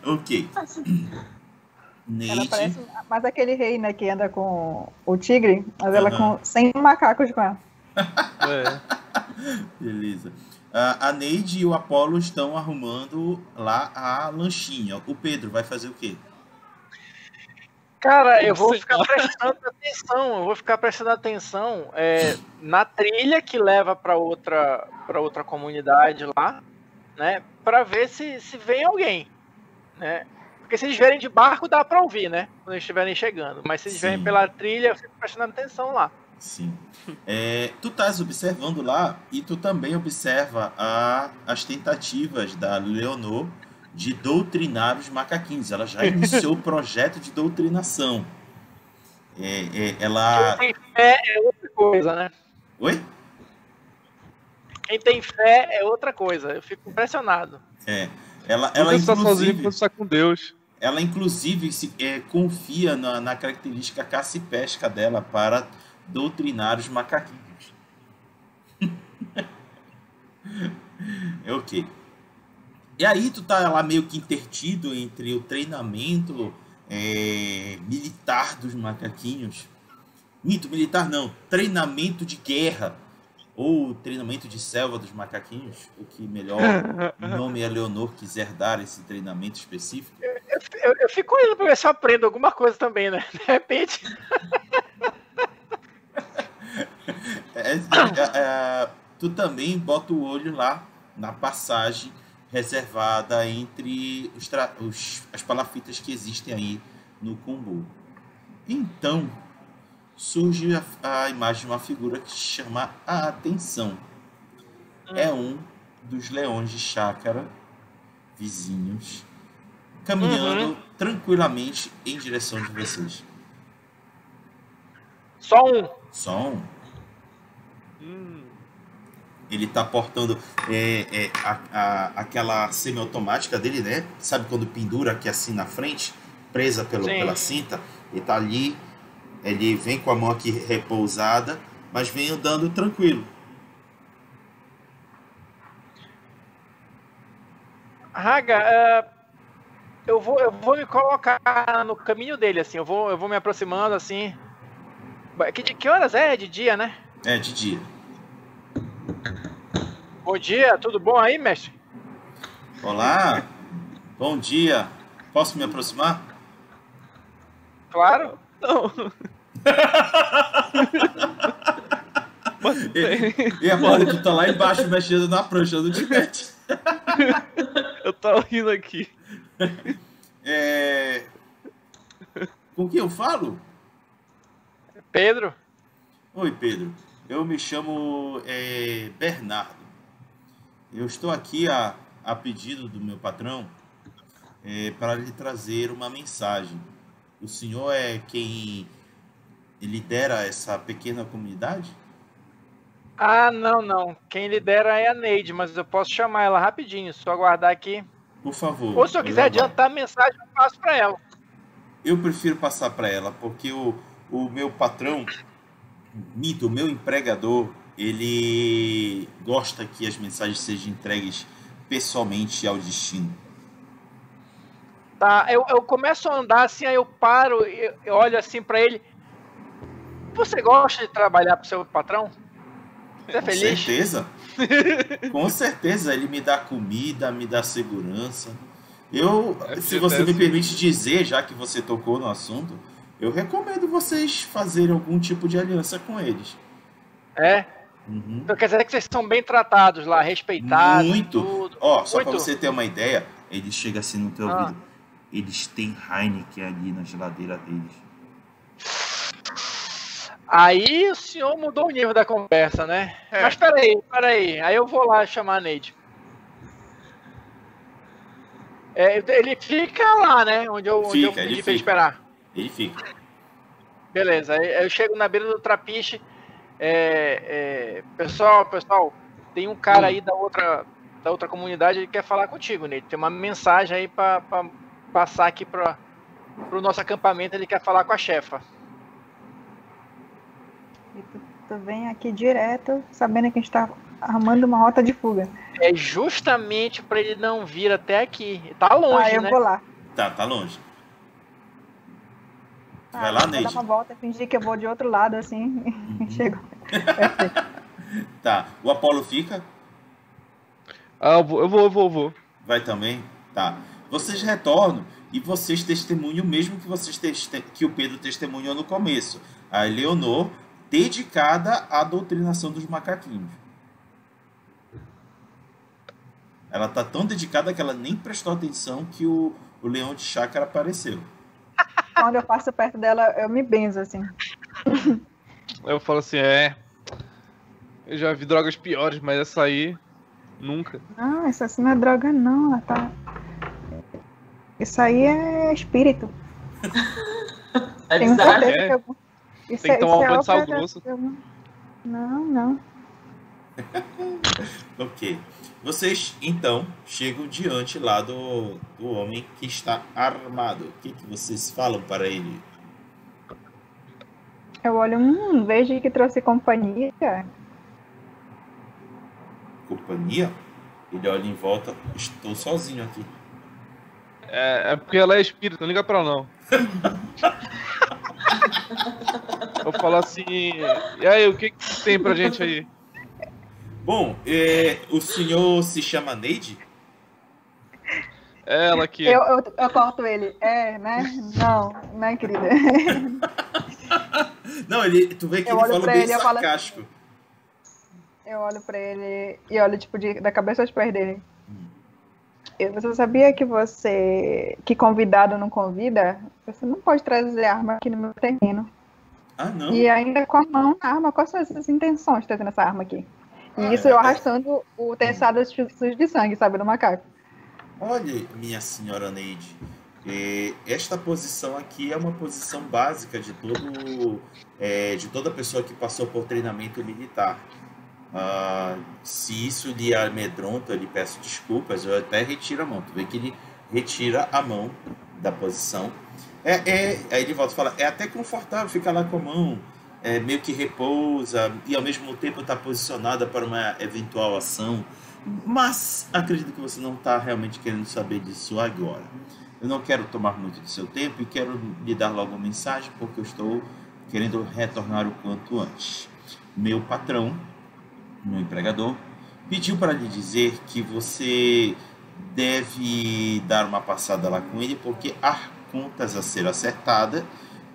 ok. faz Ela Neide. parece mais aquele rei, né, que anda com o tigre, mas ela com 100 macacos com ela. É. Beleza. Ah, a Neide e o Apolo estão arrumando lá a lanchinha. O Pedro vai fazer o quê? Cara, eu vou ficar prestando atenção, eu vou ficar prestando atenção é, na trilha que leva para outra para outra comunidade lá, né? Para ver se se vem alguém, né? Porque se eles vierem de barco dá para ouvir, né? Quando eles estiverem chegando, mas se eles Sim. vierem pela trilha, eu fico prestando atenção lá. Sim. É, tu estás observando lá e tu também observa a- as tentativas da Leonor de doutrinar os macaquinhos. Ela já iniciou o projeto de doutrinação. É, é, ela. Quem tem fé é outra coisa, né? Oi? Quem tem fé é outra coisa. Eu fico impressionado. É. Ela, Ela está sozinho está com Deus. ela inclusive se, é, confia na, na característica caça e pesca dela para doutrinar os macaquinhos. é ok. E aí tu tá lá meio que intertido entre o treinamento é, militar dos macaquinhos. Mito militar não, treinamento de guerra. Ou treinamento de selva dos macaquinhos, o que melhor nome a Leonor quiser dar esse treinamento específico. Eu, eu fico olhando pra ver se eu aprendo alguma coisa também, né? De repente. É, é, é, tu também bota o olho lá na passagem reservada entre os os- as palafitas que existem aí no Kumbu. Então surge a, a imagem de uma figura que chama a atenção. É um dos leões de chácara vizinhos caminhando tranquilamente em direção de vocês. Só um. Só um. Hum, Ele tá portando é, é, a, a- aquela semiautomática dele, né? Sabe quando pendura aqui assim na frente, presa pelo, Sim. pela cinta? Ele tá ali, ele vem com a mão aqui repousada, mas vem andando tranquilo. Raga, é, eu, vou, eu vou me colocar no caminho dele, assim. Eu vou, eu vou me aproximando, assim. Que, que horas é? De dia, né? É, de dia. Bom dia, tudo bom aí, mestre? Olá, bom dia. Posso me aproximar? Claro. não. Tem. E a bola tu tá lá embaixo mexendo na prancha do Tibete. Eu tava rindo aqui. É... Com quem eu falo? Pedro? Oi, Pedro. Eu me chamo é, Bernardo. Eu estou aqui a, a pedido do meu patrão é, para lhe trazer uma mensagem. O senhor é quem lidera essa pequena comunidade? Ah, não, não. Quem lidera é a Neide, mas eu posso chamar ela rapidinho, só aguardar aqui. Por favor. Ou se eu quiser adiantar a mensagem, eu passo pra ela. Eu prefiro passar para ela, porque o, o meu patrão, Mito, o meu empregador, ele gosta que as mensagens sejam entregues pessoalmente ao destino. Tá, eu, eu começo a andar assim, aí eu paro, eu, eu olho assim pra ele. Você gosta de trabalhar pro seu patrão? Você é Com feliz? certeza. Com certeza, ele me dá comida, me dá segurança. Eu, É se você me permite dizer, já que você tocou no assunto, eu recomendo vocês fazerem algum tipo de aliança com eles. É? Uhum. Então quer dizer que vocês são bem tratados lá, respeitados, Muito. tudo. Ó, só para você ter uma ideia, Ele chega assim no teu Ah. ouvido. Eles têm Heineken ali na geladeira deles. Aí o senhor mudou o nível da conversa, né? É. Mas peraí, peraí. Aí eu vou lá chamar a Neide. É, ele fica lá, né? Onde eu, onde eu Fica, ele pedi pra ele fica. esperar. Ele fica. Beleza, eu chego na beira do trapiche. É, é, pessoal, pessoal, tem um cara aí da outra, da outra comunidade, ele quer falar contigo, Neide. Tem uma mensagem aí pra, pra passar aqui pra, pro nosso acampamento, ele quer falar com a chefa. E tu, tu vem aqui direto, sabendo que a gente tá armando uma rota de fuga. É justamente pra ele não vir até aqui. Tá longe, Aí eu né? vou lá. Tá, tá longe. Ah, Vai lá, vou Neide. dar uma volta, fingir que eu vou de outro lado, assim. Chego. Tá. O Apolo fica? Ah, eu vou, eu vou, eu vou. eu vou. Vai também? Tá. Vocês retornam e vocês testemunham o mesmo que, vocês teste- que o Pedro testemunhou no começo. A Eleonor dedicada à doutrinação dos macaquinhos. Ela tá tão dedicada que ela nem prestou atenção que o, o leão de chácara apareceu. Quando eu passo perto dela, eu me benzo, assim. Eu falo assim, é. Eu já vi drogas piores, mas essa aí. Nunca. Não, isso assim não é droga, não. Ela tá... Isso aí é espírito. É Tenho bizarro. certeza é? que eu... Isso Tem que tomar um banho de sal grosso. eu- Não, não. Ok. Vocês, então, chegam diante lá do, do homem que está armado. O que, que vocês falam para ele? Eu olho, hum, vejo que trouxe companhia. Companhia? Ele olha em volta. Estou sozinho aqui. É, é porque ela é espírito, não liga pra ela não. eu falo assim. E aí, o que, que tem pra gente aí? Bom, é, o senhor se chama Neide? Ela aqui. Eu, eu, eu corto ele. É, né? Não, né, querida? Não, ele, tu vê que Eu ele fala bem ele eu assim, sarcástico. Eu olho pra ele e olho, tipo, de, da cabeça aos pés dele. Eu- Você sabia que você, que convidado não convida? Você não pode trazer arma aqui no meu terreno. Ah, não. E ainda com a mão na arma, quais são essas intenções de trazendo essa arma aqui? E isso eu arrastando o terçado sujo de sangue, sabe, do macaco. Olha, minha senhora Neide, esta posição aqui é uma posição básica de todo é, de toda pessoa que passou por treinamento militar. Ah, se isso lhe amedronta, eu lhe peço desculpas, eu até retiro a mão. Tu vê que ele retira a mão da posição. É, é, aí ele volta e fala, é até confortável ficar lá com a mão, é, meio que repousa e ao mesmo tempo está posicionada para uma eventual ação. Mas acredito que você não está realmente querendo saber disso agora. Eu não quero tomar muito do seu tempo e quero lhe dar logo uma mensagem porque eu estou querendo retornar o quanto antes. Meu patrão, meu empregador, pediu para lhe dizer que você deve dar uma passada lá com ele porque há contas a ser acertada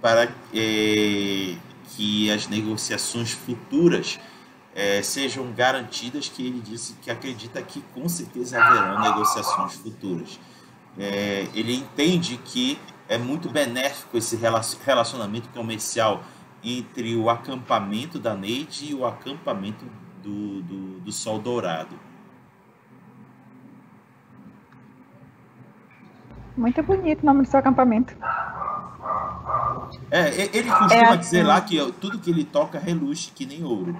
para eh, que as negociações futuras eh, sejam garantidas que ele disse que acredita que com certeza haverão negociações futuras. Eh, ele entende que é muito benéfico esse relacion- relacionamento comercial entre o acampamento da Neide e o acampamento do, do, do Sol Dourado. Muito bonito o nome do seu acampamento. É, ele costuma É assim. dizer lá que tudo que ele toca reluz que nem ouro.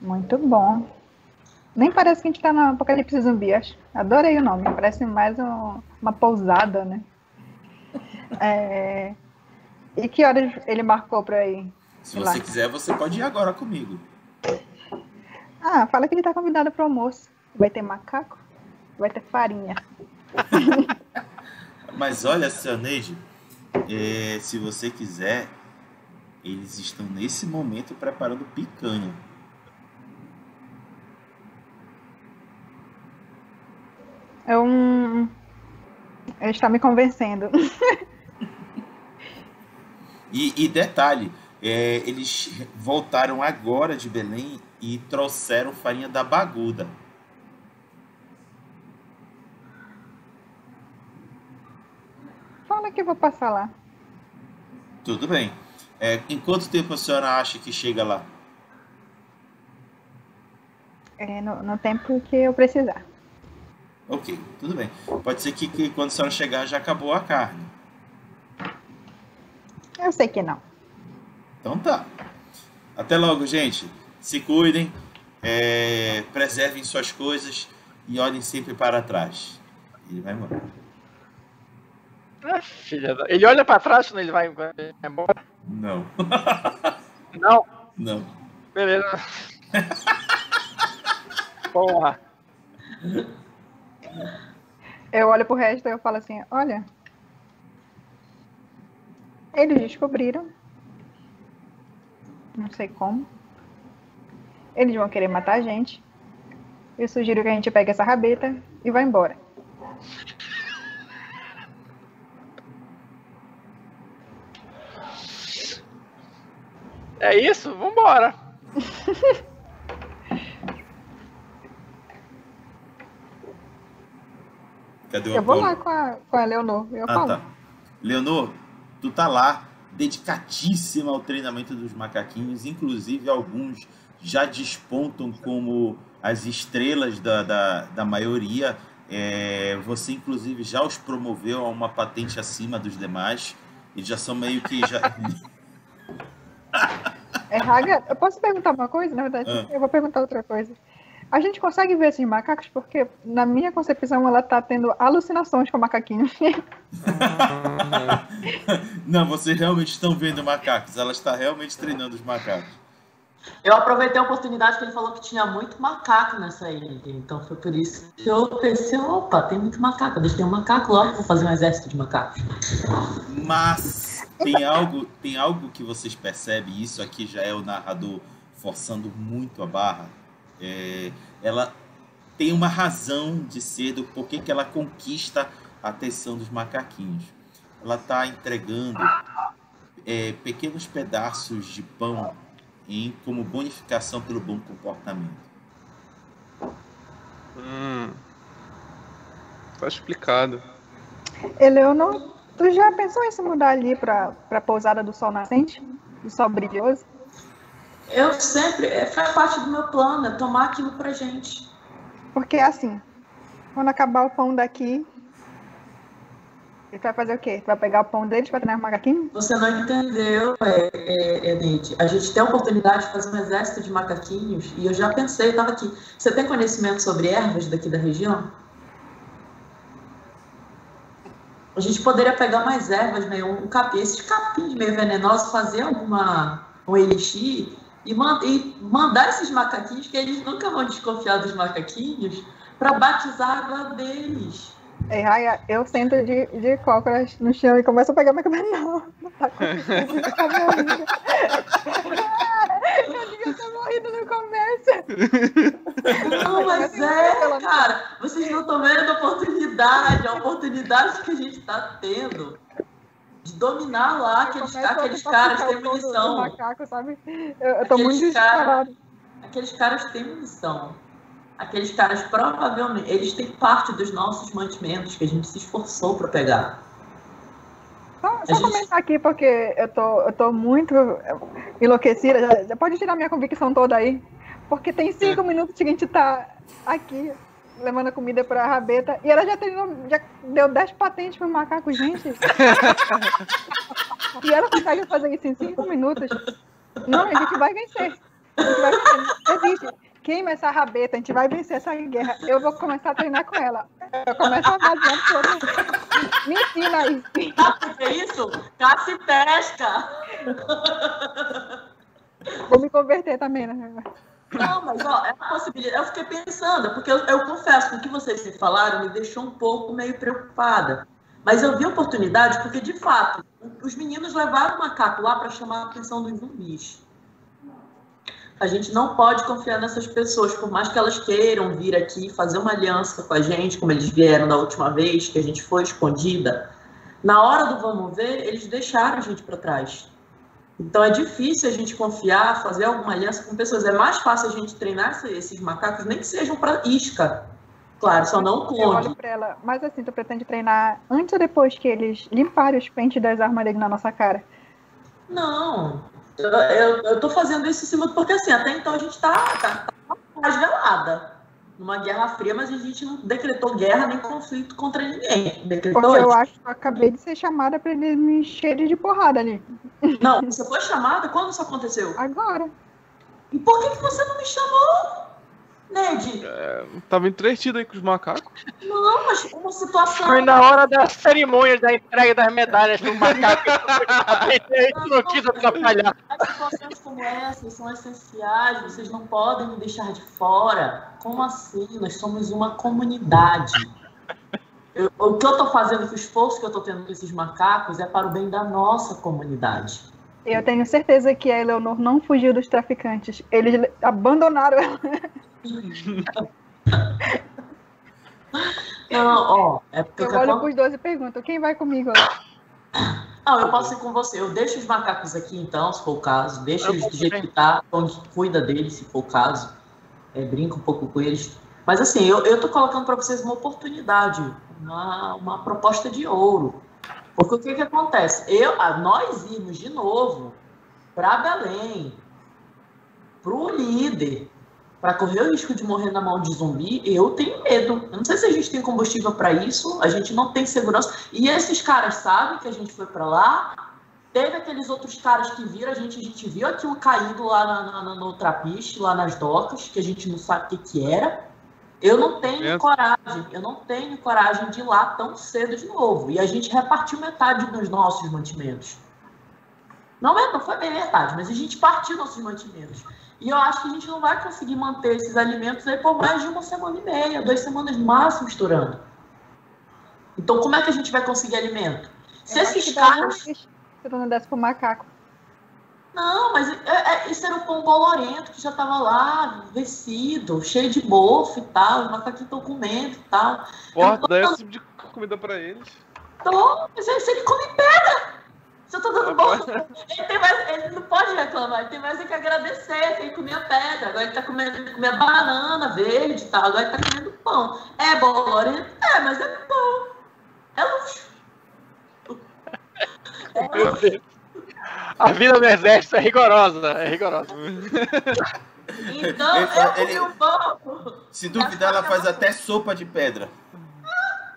Muito bom. Nem parece que a gente tá no Apocalipse Zumbi, acho. Adorei o nome. Parece mais um- uma pousada, né? É, E que horas ele marcou pra ir? Se você lá. quiser, você pode ir agora comigo. Ah, fala que ele tá convidado pro almoço. Vai ter macaco? Vai ter farinha. Mas olha, seu Neide, é, se você quiser, eles estão nesse momento preparando picanha. Eu, hum, ele está me convencendo. E, e detalhe, é, eles voltaram agora de Belém e trouxeram farinha da baguda. Semana que eu vou passar lá. Tudo bem. É, em quanto tempo a senhora acha que chega lá? É, no, no tempo que eu precisar. Ok, tudo bem. Pode ser que, que quando a senhora chegar já acabou a carne. Eu sei que não. Então tá. Até logo, gente. Se cuidem, é, preservem suas coisas e olhem sempre para trás. Ele vai embora. Ah, filha da... Ele olha pra trás quando ele vai vai embora? Não, Não. não. Beleza. Porra. Eu olho pro resto e eu falo assim, olha. Eles descobriram. Não sei como. Eles vão querer matar a gente. Eu sugiro que a gente pegue essa rabeta e vá embora. É isso? Vambora. Cadê o Eu vou Apolo? lá com a, com a Leonor. Eu Ah, falo. tá. Leonor, tu tá lá, dedicadíssima ao treinamento dos macaquinhos, inclusive alguns já despontam como as estrelas da, da, da maioria. É, você, inclusive, já os promoveu a uma patente acima dos demais. Eles já são meio que. Já... É, Raga, eu posso perguntar uma coisa? Na verdade, Ah. eu vou perguntar outra coisa. A gente consegue ver esses macacos porque, na minha concepção, ela tá tendo alucinações com macaquinhos. Não, vocês realmente estão vendo macacos. Ela está realmente treinando os macacos. Eu aproveitei a oportunidade que ele falou que tinha muito macaco nessa ilha. Então foi por isso que eu pensei, opa, tem muito macaco. Deixa eu ter um macaco lá, vou fazer um exército de macacos. Mas tem algo, tem algo que vocês percebem, e isso aqui já é o narrador forçando muito a barra. É, ela tem uma razão de ser do porquê que ela conquista a atenção dos macaquinhos. Ela está entregando é, pequenos pedaços de pão em, como bonificação pelo bom comportamento. Hum. Tá explicado. Eleonor, tu já pensou em se mudar ali pra, pra pousada do sol nascente? Do sol brilhoso? Eu sempre, é, faz parte do meu plano, é tomar aquilo pra gente. Porque assim, quando acabar o pão daqui, ele vai fazer o quê? Tu vai pegar o pão deles pra treinar os macaquinhos? Você não entendeu, é, é, é, Neide. A gente tem a oportunidade de fazer um exército de macaquinhos e eu já pensei, estava aqui. Você tem conhecimento sobre ervas daqui da região? A gente poderia pegar mais ervas, né? Um capim, esses capins meio venenosos, fazer alguma um elixir e, man- e mandar esses macaquinhos, que eles nunca vão desconfiar dos macaquinhos, para batizar a água deles. Aí, Raia, eu sento de, de cócoras no chão e começo a pegar minha cabeça. Não, não tá acontecendo. Eu devia ter morrido no começo. Não, mas é, cara, vocês não estão vendo a oportunidade, a oportunidade que a gente está tendo de dominar lá aqueles, aqueles caras o têm munição. macaco, sabe? Eu, eu tô Aqueles muito desesperada. Aqueles caras têm munição. Aqueles caras provavelmente, eles têm parte dos nossos mantimentos que a gente se esforçou para pegar. Só, A só gente- comentar aqui, porque eu tô, eu tô muito enlouquecida. Já, já pode tirar minha convicção toda aí. Porque tem cinco minutos que a gente tá aqui levando a comida pra rabeta e ela já, treinou, já deu 10 patentes pro macaco, gente. e ela consegue fazer isso em cinco minutos. Não, a gente vai vencer. A gente vai vencer. Existe. Queima essa rabeta, a gente vai vencer essa guerra. Eu vou começar a treinar com ela. Eu começo a pro outro. Me ensina aí. Sabe é isso? Caça e pesca! Vou me converter também, né? Não, mas ó, é uma possibilidade. Eu fiquei pensando, porque eu, eu confesso que o que vocês me falaram me deixou um pouco meio preocupada. Mas eu vi oportunidade porque, de fato, os meninos levaram o macaco lá para chamar a atenção dos zumbis. A gente não pode confiar nessas pessoas, por mais que elas queiram vir aqui fazer uma aliança com a gente, como eles vieram da última vez, que a gente foi escondida. Na hora do vamos ver, eles deixaram a gente para trás. Então é difícil a gente confiar, fazer alguma aliança com pessoas. É mais fácil a gente treinar esse- esses macacos, nem que sejam para isca. Claro, só não Eu conde. olho pra ela, mas assim, tu pretende treinar antes ou depois que eles limparem os pentes das armas dele na nossa cara? Não. Eu, eu, eu tô fazendo isso em cima porque assim, até então a gente tá, tá, tá mais velada. Numa guerra fria, mas a gente não decretou guerra nem conflito contra ninguém. Decretou Porque eu acho que eu acabei de ser chamada pra eles me encherem de porrada ali. Não, você foi chamada? Quando isso aconteceu? Agora. E por que, que você não me chamou, Ned? Tava entretido aí com os macacos. Não, mas uma situação. Foi na hora da cerimônia da entrega das medalhas pro macaco. Eu não quis atrapalhar. As situações como essas são essenciais, vocês não podem me deixar de fora. Como assim? Nós somos uma comunidade. Eu- o que eu estou fazendo, o esforço que eu estou tendo com esses macacos é para o bem da nossa comunidade. Eu tenho certeza que a Eleonor não fugiu dos traficantes. Eles le- abandonaram ela. Não, ó, é porque Eu que olho acon- pros dois e pergunto, quem vai comigo? Não, eu posso ir com você. Eu deixo os macacos aqui, então, se for o caso. Deixa Eu eles vou do jeito que tá. onde Cuida deles, se for o caso. É, brinca um pouco com eles. Mas, assim, eu, eu tô colocando para vocês uma oportunidade. Uma, uma proposta de ouro. Porque o que que acontece? Eu, a- nós irmos de novo para Belém, pro líder, para correr o risco de morrer na mão de zumbi, eu tenho medo. Eu não sei se a gente tem combustível para isso, a gente não tem segurança. E esses caras sabem que a gente foi para lá. Teve aqueles outros caras que viram, a gente, a gente viu aquilo caído lá na- na- no trapiche, lá nas docas, que a gente não sabe o que, que era. Eu não tenho É. coragem, eu não tenho coragem de ir lá tão cedo de novo. E a gente repartiu metade dos nossos mantimentos. Não, é, não foi bem metade, mas a gente partiu nossos mantimentos. E eu acho que a gente não vai conseguir manter esses alimentos aí por mais de uma semana e meia, duas semanas no máximo estourando. Então, como é que a gente vai conseguir alimento? Se Eu esses caras. Se não desse pro macaco. Não, mas é, é, isso era um pão bolorento que já tava lá, vencido, cheio de bofo e tal. Os macaquinhos estão comendo e tal. Porra, tô dá esse tipo de comida pra eles. Então, mas se ele come pedra, se eu tô dando bom, ele, tem mais, ele não pode reclamar, ele tem mais é que agradecer, que ele comia pedra, agora ele tá comendo, ele comia banana verde e tal, agora ele tá comendo pão. É bolorento? É, mas é bom. É luxo. É luxo. A vida no exército é rigorosa, é rigorosa. Então, Ele eu comi ele- o pão. Se duvidar, ela faz até sopa de pedra.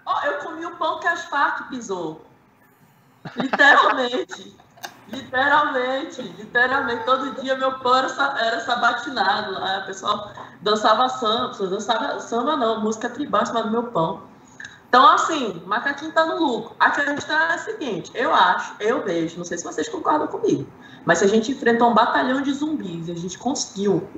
Ó, eu comi o pão que as Farc pisou. Literalmente. literalmente. Literalmente. Todo dia meu pão era, era sabatinado lá. O pessoal dançava samba. Dançava samba não, música tribal em cima do meu pão. Então, assim, macaquinho tá no lucro. A questão é a seguinte, eu acho, eu vejo, não sei se vocês concordam comigo, mas se a gente enfrentou um batalhão de zumbis e a gente conseguiu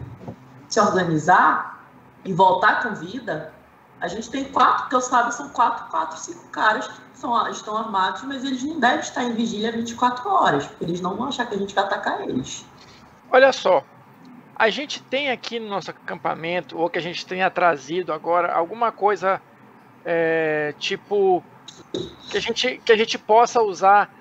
se organizar e voltar com vida, a gente tem quatro, que eu saiba, são quatro, quatro, cinco caras que são, estão armados, mas eles não devem estar em vigília 24 horas, porque eles não vão achar que a gente vai atacar eles. Olha só, a gente tem aqui no nosso acampamento, ou que a gente tenha trazido agora, alguma coisa é, tipo que a, gente, que a gente possa usar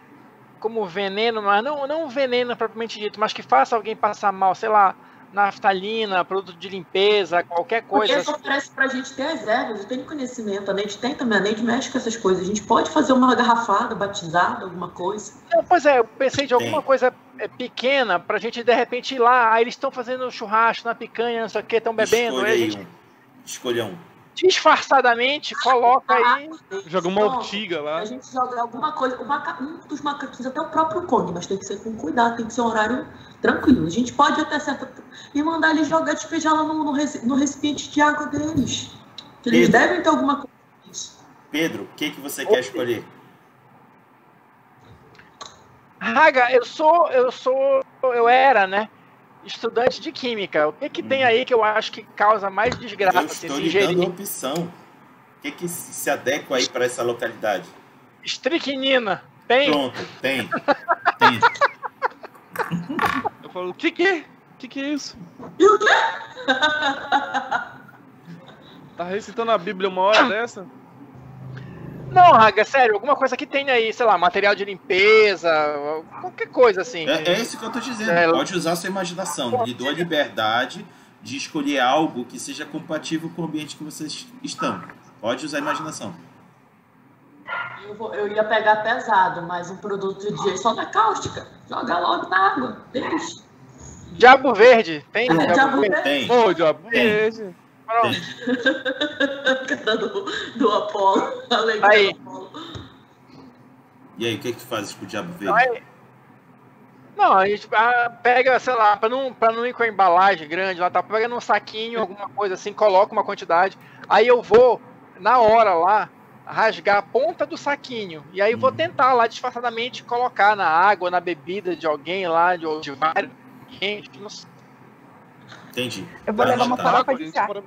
como veneno, mas não, não veneno propriamente dito, mas que faça alguém passar mal, sei lá, naftalina, produto de limpeza, qualquer Porque coisa. isso oferece pra gente ter as ervas, eu tenho conhecimento, a Neide tem também, a Neide mexe com essas coisas. A gente pode fazer uma garrafada, batizada, alguma coisa. Não, Pois é, eu pensei de alguma Tem. coisa é, pequena pra gente de repente ir lá, aí eles estão fazendo churrasco na picanha, não sei o que, estão bebendo, Escolha aí a aí gente um. Escolha um. Disfarçadamente coloca aí. Joga uma ortiga lá. A gente joga alguma coisa. O maca... Um dos macaquinhos, até o próprio Kong, mas tem que ser com cuidado, tem que ser um horário tranquilo. A gente pode até certa. E mandar eles jogar, despejar lá no, no, no recipiente de água deles. Que eles Pedro. devem ter alguma coisa disso. Pedro, o que, que você quer escolher? Raga, eu sou, eu sou, eu era, né? Estudante de química. O que que tem aí que eu acho que causa mais desgraça Eu se estou lhe dando ingerir? opção. O que, que se adequa aí para essa localidade? Estricnina. Tem? Pronto, tem. Tem. Eu falo, o que que é? O que que é isso? E o quê? Tá recitando a Bíblia uma hora dessa? Não, Raga, sério, alguma coisa que tem aí, sei lá, material de limpeza, qualquer coisa assim. É, é isso que eu tô dizendo. É, Pode usar a sua imaginação. Lhe dou a liberdade de escolher algo que seja compatível com o ambiente que vocês estão. Pode usar a imaginação. Eu, vou- eu ia pegar pesado, mas um produto de soda cáustica. Joga logo na água. Deixa. Diabo verde. Tem É, diabo, diabo verde? verde. Tem. Pô, diabo Tem. verde. Do, do Apolo. Aí. do Apolo. E aí, o que que fazes com o diabo verde? Não, aí- Não, a gente ah, pega, sei lá, pra não, pra não ir com a embalagem grande, lá tá pega num saquinho, alguma coisa assim, coloca uma quantidade. Aí eu vou, na hora lá, rasgar a ponta do saquinho. E aí eu vou Uhum. tentar lá disfarçadamente colocar na água, na bebida de alguém lá, de, de vários. Gente, não sei. Entendi. Eu vou Tá levar uma anotado. farofa a de gente charque.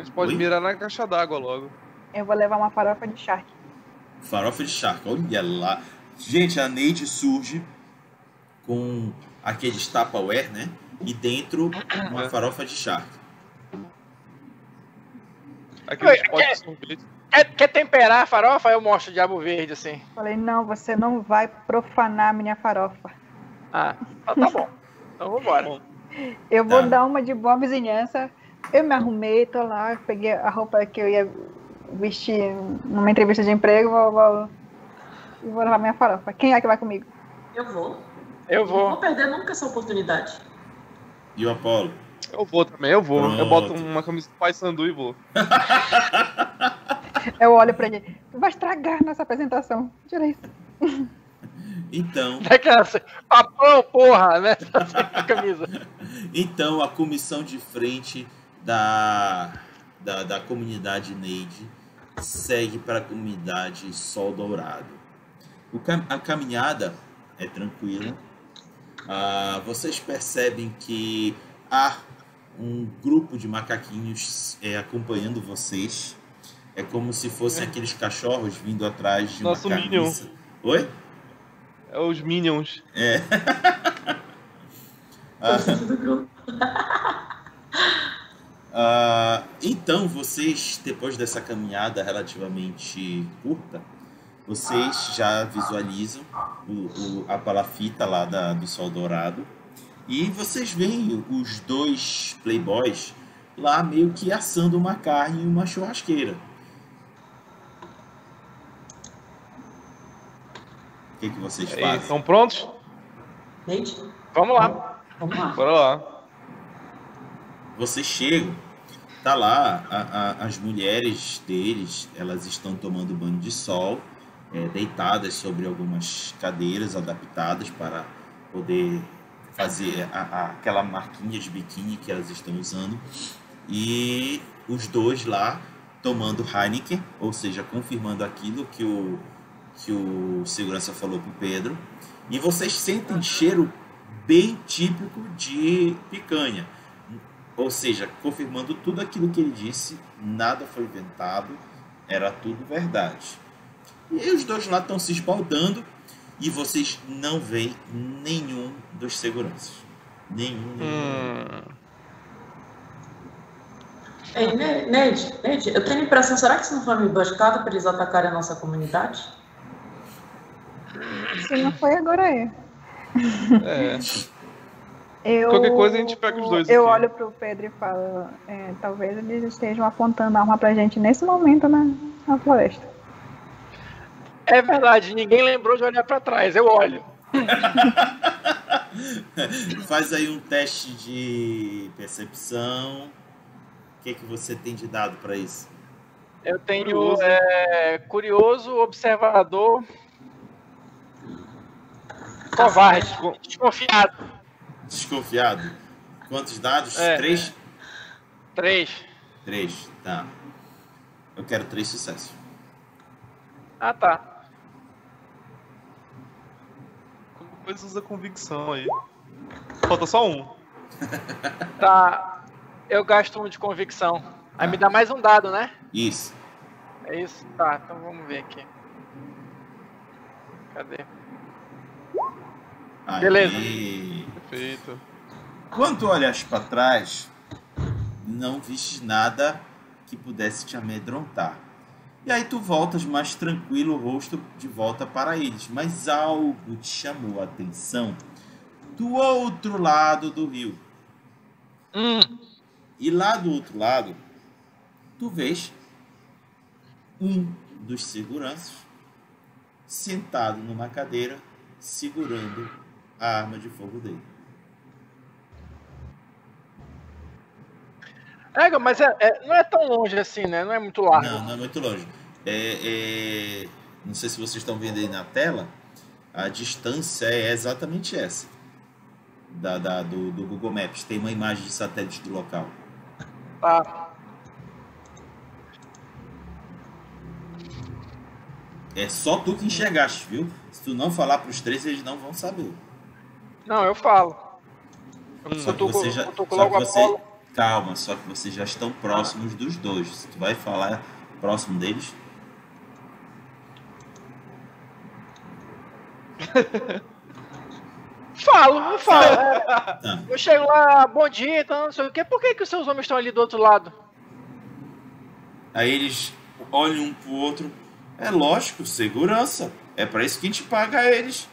Pode, a gente pode Oi? mirar na caixa d'água logo. Eu vou levar uma farofa de charque. Farofa de charque, olha lá. Gente, a Neide surge com aqueles Tupperware, né? E dentro uma É. farofa de charque. Aqueles potes é- de sorvete. Quer, quer temperar a farofa? Eu mostro o diabo verde, assim. Falei, não, você não vai profanar minha farofa. Ah, tá, tá bom. Então vambora. Eu vou Tá. dar uma de boa vizinhança. Eu me arrumei, tô lá, peguei a roupa que eu ia vestir numa entrevista de emprego, vou, vou, e vou levar minha farofa. Quem é que vai comigo? Eu vou. Eu Não vou vou. perder nunca essa oportunidade. E o Apolo? Eu vou também, eu vou. Eu boto Pronto. uma camisa do Pai Sandu e vou. Eu olho pra ele. Tu vai estragar nossa apresentação. Tira isso. Então, assim, papão, porra, né? A camisa. então a comissão de frente da, da, da comunidade Neide segue para a comunidade Sol Dourado. O cam- a caminhada é tranquila. Ah, vocês percebem que há um grupo de macaquinhos é, acompanhando vocês. É como se fossem aqueles cachorros vindo atrás de Nosso uma Minion. carniça. Oi? É os Minions. Ah, Ah, então, vocês, depois dessa caminhada relativamente curta, vocês já visualizam o, o- a palafita lá da- do Sol Dourado. E vocês veem os dois playboys lá meio que assando uma carne em uma churrasqueira. O que, que vocês fazem? estão prontos? Neide, Vamos lá. vamos lá. Bora lá. Vocês chegam, tá lá, a- a- as mulheres deles, elas estão tomando banho de sol, é, deitadas sobre algumas cadeiras adaptadas para poder fazer a- a- aquela marquinha de biquíni que elas estão usando. E os dois lá tomando Heineken, ou seja, confirmando aquilo que o, que o segurança falou pro Pedro. E vocês sentem cheiro bem típico de picanha. Ou seja, confirmando tudo aquilo que ele disse, nada foi inventado, era tudo verdade. E aí os dois lá estão se espaldando e vocês não veem nenhum dos seguranças. Nenhum, nenhum. Hum, Ei, Ne- Neide, Neide, eu tenho a impressão, será que isso não foi uma emboscada para eles atacarem a nossa comunidade? Se não foi, agora é. é. Eu, Qualquer coisa a gente pega os dois Eu aqui. olho pro Pedro e falo, é, talvez eles estejam apontando arma pra gente nesse momento na, na floresta. É verdade, ninguém lembrou de olhar pra trás. Eu olho. Faz aí um teste de percepção. O que, que você tem de dado para isso? Eu tenho Curioso. é, curioso, observador, covarde, desconfiado. Desconfiado? Quantos dados? É. Três? Três. Três, tá. Eu quero três sucessos. Ah, tá. Depois usa convicção aí. Falta só um. Tá. Eu gasto um de convicção. Aí me dá mais um dado, né? Isso. É isso? Tá, então vamos ver aqui. Cadê? Aí. Beleza. Perfeito. Quando tu olhas para trás, não viste nada que pudesse te amedrontar. E aí tu voltas mais tranquilo, o rosto de volta para eles. Mas algo te chamou a atenção do outro lado do rio. Hum, E lá do outro lado, tu vês um dos seguranças sentado numa cadeira segurando a arma de fogo dele. É, mas é, é- não é tão longe assim, né? Não é muito largo. Não, não é muito longe. É, é, não sei se vocês estão vendo aí na tela, a distância é exatamente essa. Da, da- do, do Google Maps. Tem uma imagem de satélite do local. Tá. É só tu que enxergaste, viu? Se tu não falar pros três, eles não vão saber. Não, eu falo. Eu Só que tô, você com- já. Só logo que a você. bola. Calma, só que vocês já estão próximos dos dois. Se tu vai falar próximo deles, Falo, eu falo. é. Tá. Eu chego lá, bom dia, então não sei o quê. Por que, que os seus homens estão ali do outro lado? Aí eles olham um pro outro. É lógico, segurança. É para isso que a gente paga eles.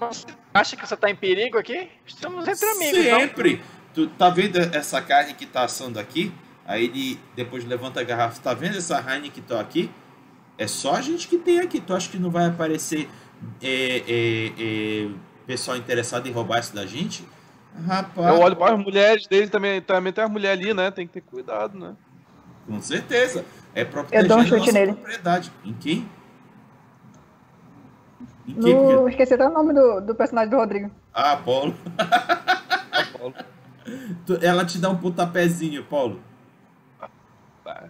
Você acha que você tá em perigo aqui? Estamos entre amigos, então. Sempre. Tu tá vendo essa carne que tá assando aqui? Aí ele depois levanta a garrafa. Tá vendo essa Heineken que tá aqui? É só a gente que tem aqui. Tu acha que não vai aparecer é, é, é, pessoal interessado em roubar isso da gente? Rapaz, Eu olho para as mulheres dele também, também tem as mulheres ali, né? Tem que ter cuidado, né? com certeza. É pra Eu dou um chute nossa nele. propriedade. Em quem? Em quem? No... Esqueci até o nome do, do personagem do Rodrigo. Ah, Paulo. Paulo? Tu- Ela te dá um pontapézinho, Paulo. Tá.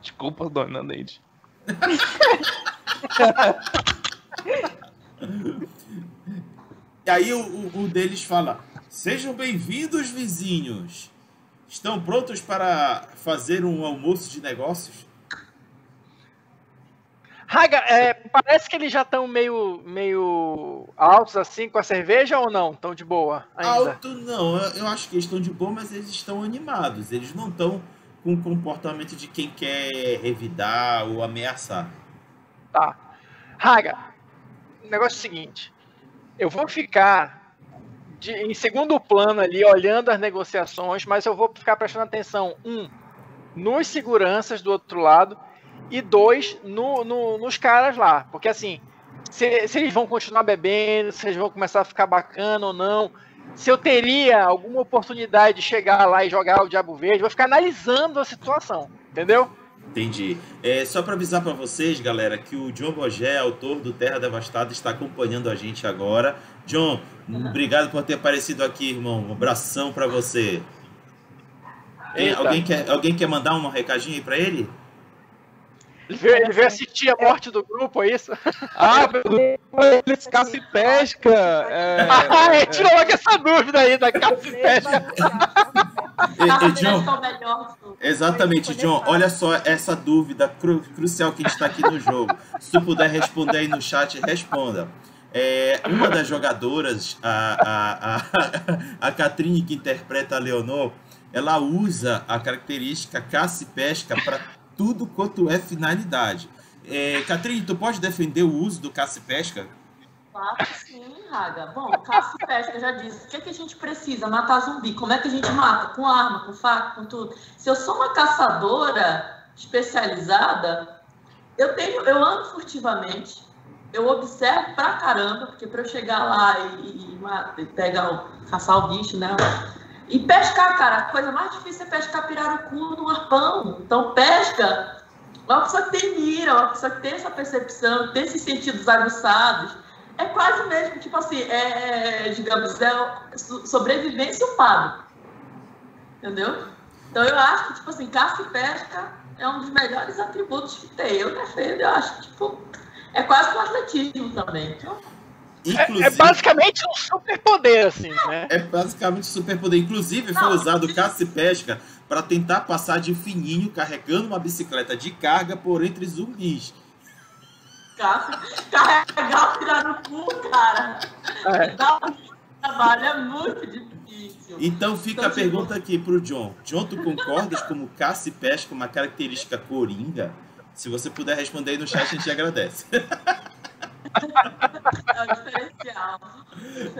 Desculpa, dona Neide. E aí o, o, o deles fala: Sejam bem-vindos, vizinhos. Estão prontos para fazer um almoço de negócios? Raga, é, parece que eles já estão meio, meio altos assim com a cerveja ou não? Estão de boa ainda? Alto não, eu, eu acho que eles estão de boa, mas eles estão animados. Eles não estão com o comportamento de quem quer revidar ou ameaçar. Tá. Raga, o negócio é o seguinte. Eu vou ficar de- em segundo plano ali, olhando as negociações, mas eu vou ficar prestando atenção, um, nos seguranças do outro lado, e dois, no, no- nos caras lá. Porque assim, se, se eles vão continuar bebendo, se eles vão começar a ficar bacana ou não, se eu teria alguma oportunidade de chegar lá e jogar o Diabo Verde, vou ficar analisando a situação, entendeu? Entendi. É, só para avisar para vocês, galera, que o John Bogé, autor do Terra Devastada, está acompanhando a gente agora. John, obrigado por ter aparecido aqui, irmão. Um abração para você. Tem- Eita. alguém, quer, alguém quer mandar um recadinho aí para ele? Ele veio, ele veio assistir a morte do grupo, é isso? Ah, eles caça e pesca. É, Ah, é, tirou logo essa dúvida aí da caça e pesca. E- e, Caça John, exatamente, John. Olha só essa dúvida cru- crucial que está aqui no jogo. Se tu puder responder aí no chat, responda. É, uma das jogadoras, a, a, a, a Catrine, que interpreta a Leonor, ela usa a característica caça e pesca para tudo quanto é finalidade. É, Catrine, tu pode defender o uso do caça e pesca? Claro que sim, Raga. Bom, caça e pesca, já disse. O que, é que a gente precisa? Matar zumbi. Como é que a gente mata? Com arma, com faca, com tudo. Se eu sou uma caçadora especializada, eu tenho, eu ando furtivamente, eu observo pra caramba, porque pra eu chegar lá e, e e pegar o, caçar o bicho, né? E pescar, cara, a coisa mais difícil é pescar pirarucu no arpão. Então, pesca, uma pessoa que tem mira, uma pessoa que tem essa percepção, tem esses sentidos aguçados. É quase mesmo, tipo assim, é, digamos, é o- so- sobrevivência upado. Entendeu? Então eu acho que, tipo assim, caça e pesca é um dos melhores atributos que tem. Eu defendo, eu acho que, tipo, é quase um atletismo também. Então, Inclusive, É basicamente um superpoder, assim, né? É basicamente superpoder. Inclusive, foi usado caça e pesca para tentar passar de fininho carregando uma bicicleta de carga por entre zumbis. carregar o pirarucu, cara, É. dá um trabalho, é muito difícil. Então fica Então, a pergunta aqui pro John. John, tu concordas como caça e pesca uma característica coringa? Se você puder responder aí no chat, a gente agradece. É o diferencial.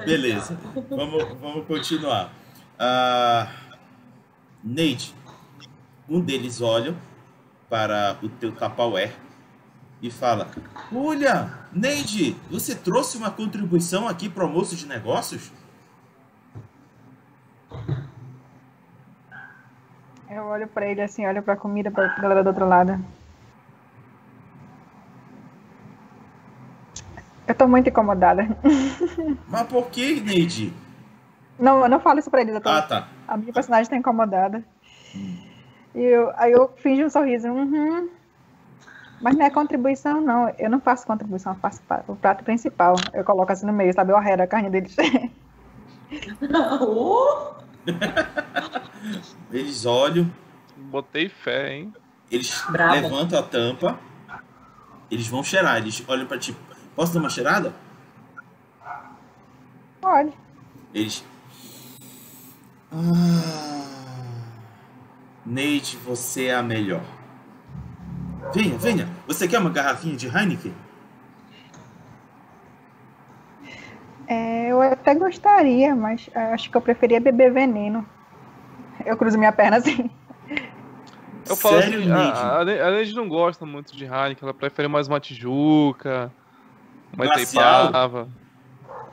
Beleza, vamos, vamos continuar. Ah, Neide, um deles olha para o teu Tupperware e fala: Olha, Neide, você trouxe uma contribuição aqui para o almoço de negócios? Eu olho pra ele assim, olho pra comida, pra galera do outro lado. Eu tô muito incomodada. Mas por que, Neide? Não, eu não falo isso pra eles, eu tô, Ah, tá. a minha personagem tá incomodada. E eu, aí eu finjo um sorriso. Uhum. Mas não é contribuição, não. Eu não faço contribuição, eu faço o prato principal. Eu coloco assim no meio, sabe? Eu arredo a carne deles. Uh, Eles olham, Botei fé, hein? eles Brava. levantam a tampa, eles vão cheirar, eles olham pra ti. Posso dar uma cheirada? Olha. Eles. Ah, Neide, você é a melhor. Venha, venha. Você quer uma garrafinha de Heineken? É, eu até gostaria, mas é, acho que eu preferia beber veneno. Eu cruzo minha perna assim. Eu falo Sério, assim, a, a Neide não gosta muito de Heineken, ela prefere mais uma Tijuca, uma Glacial?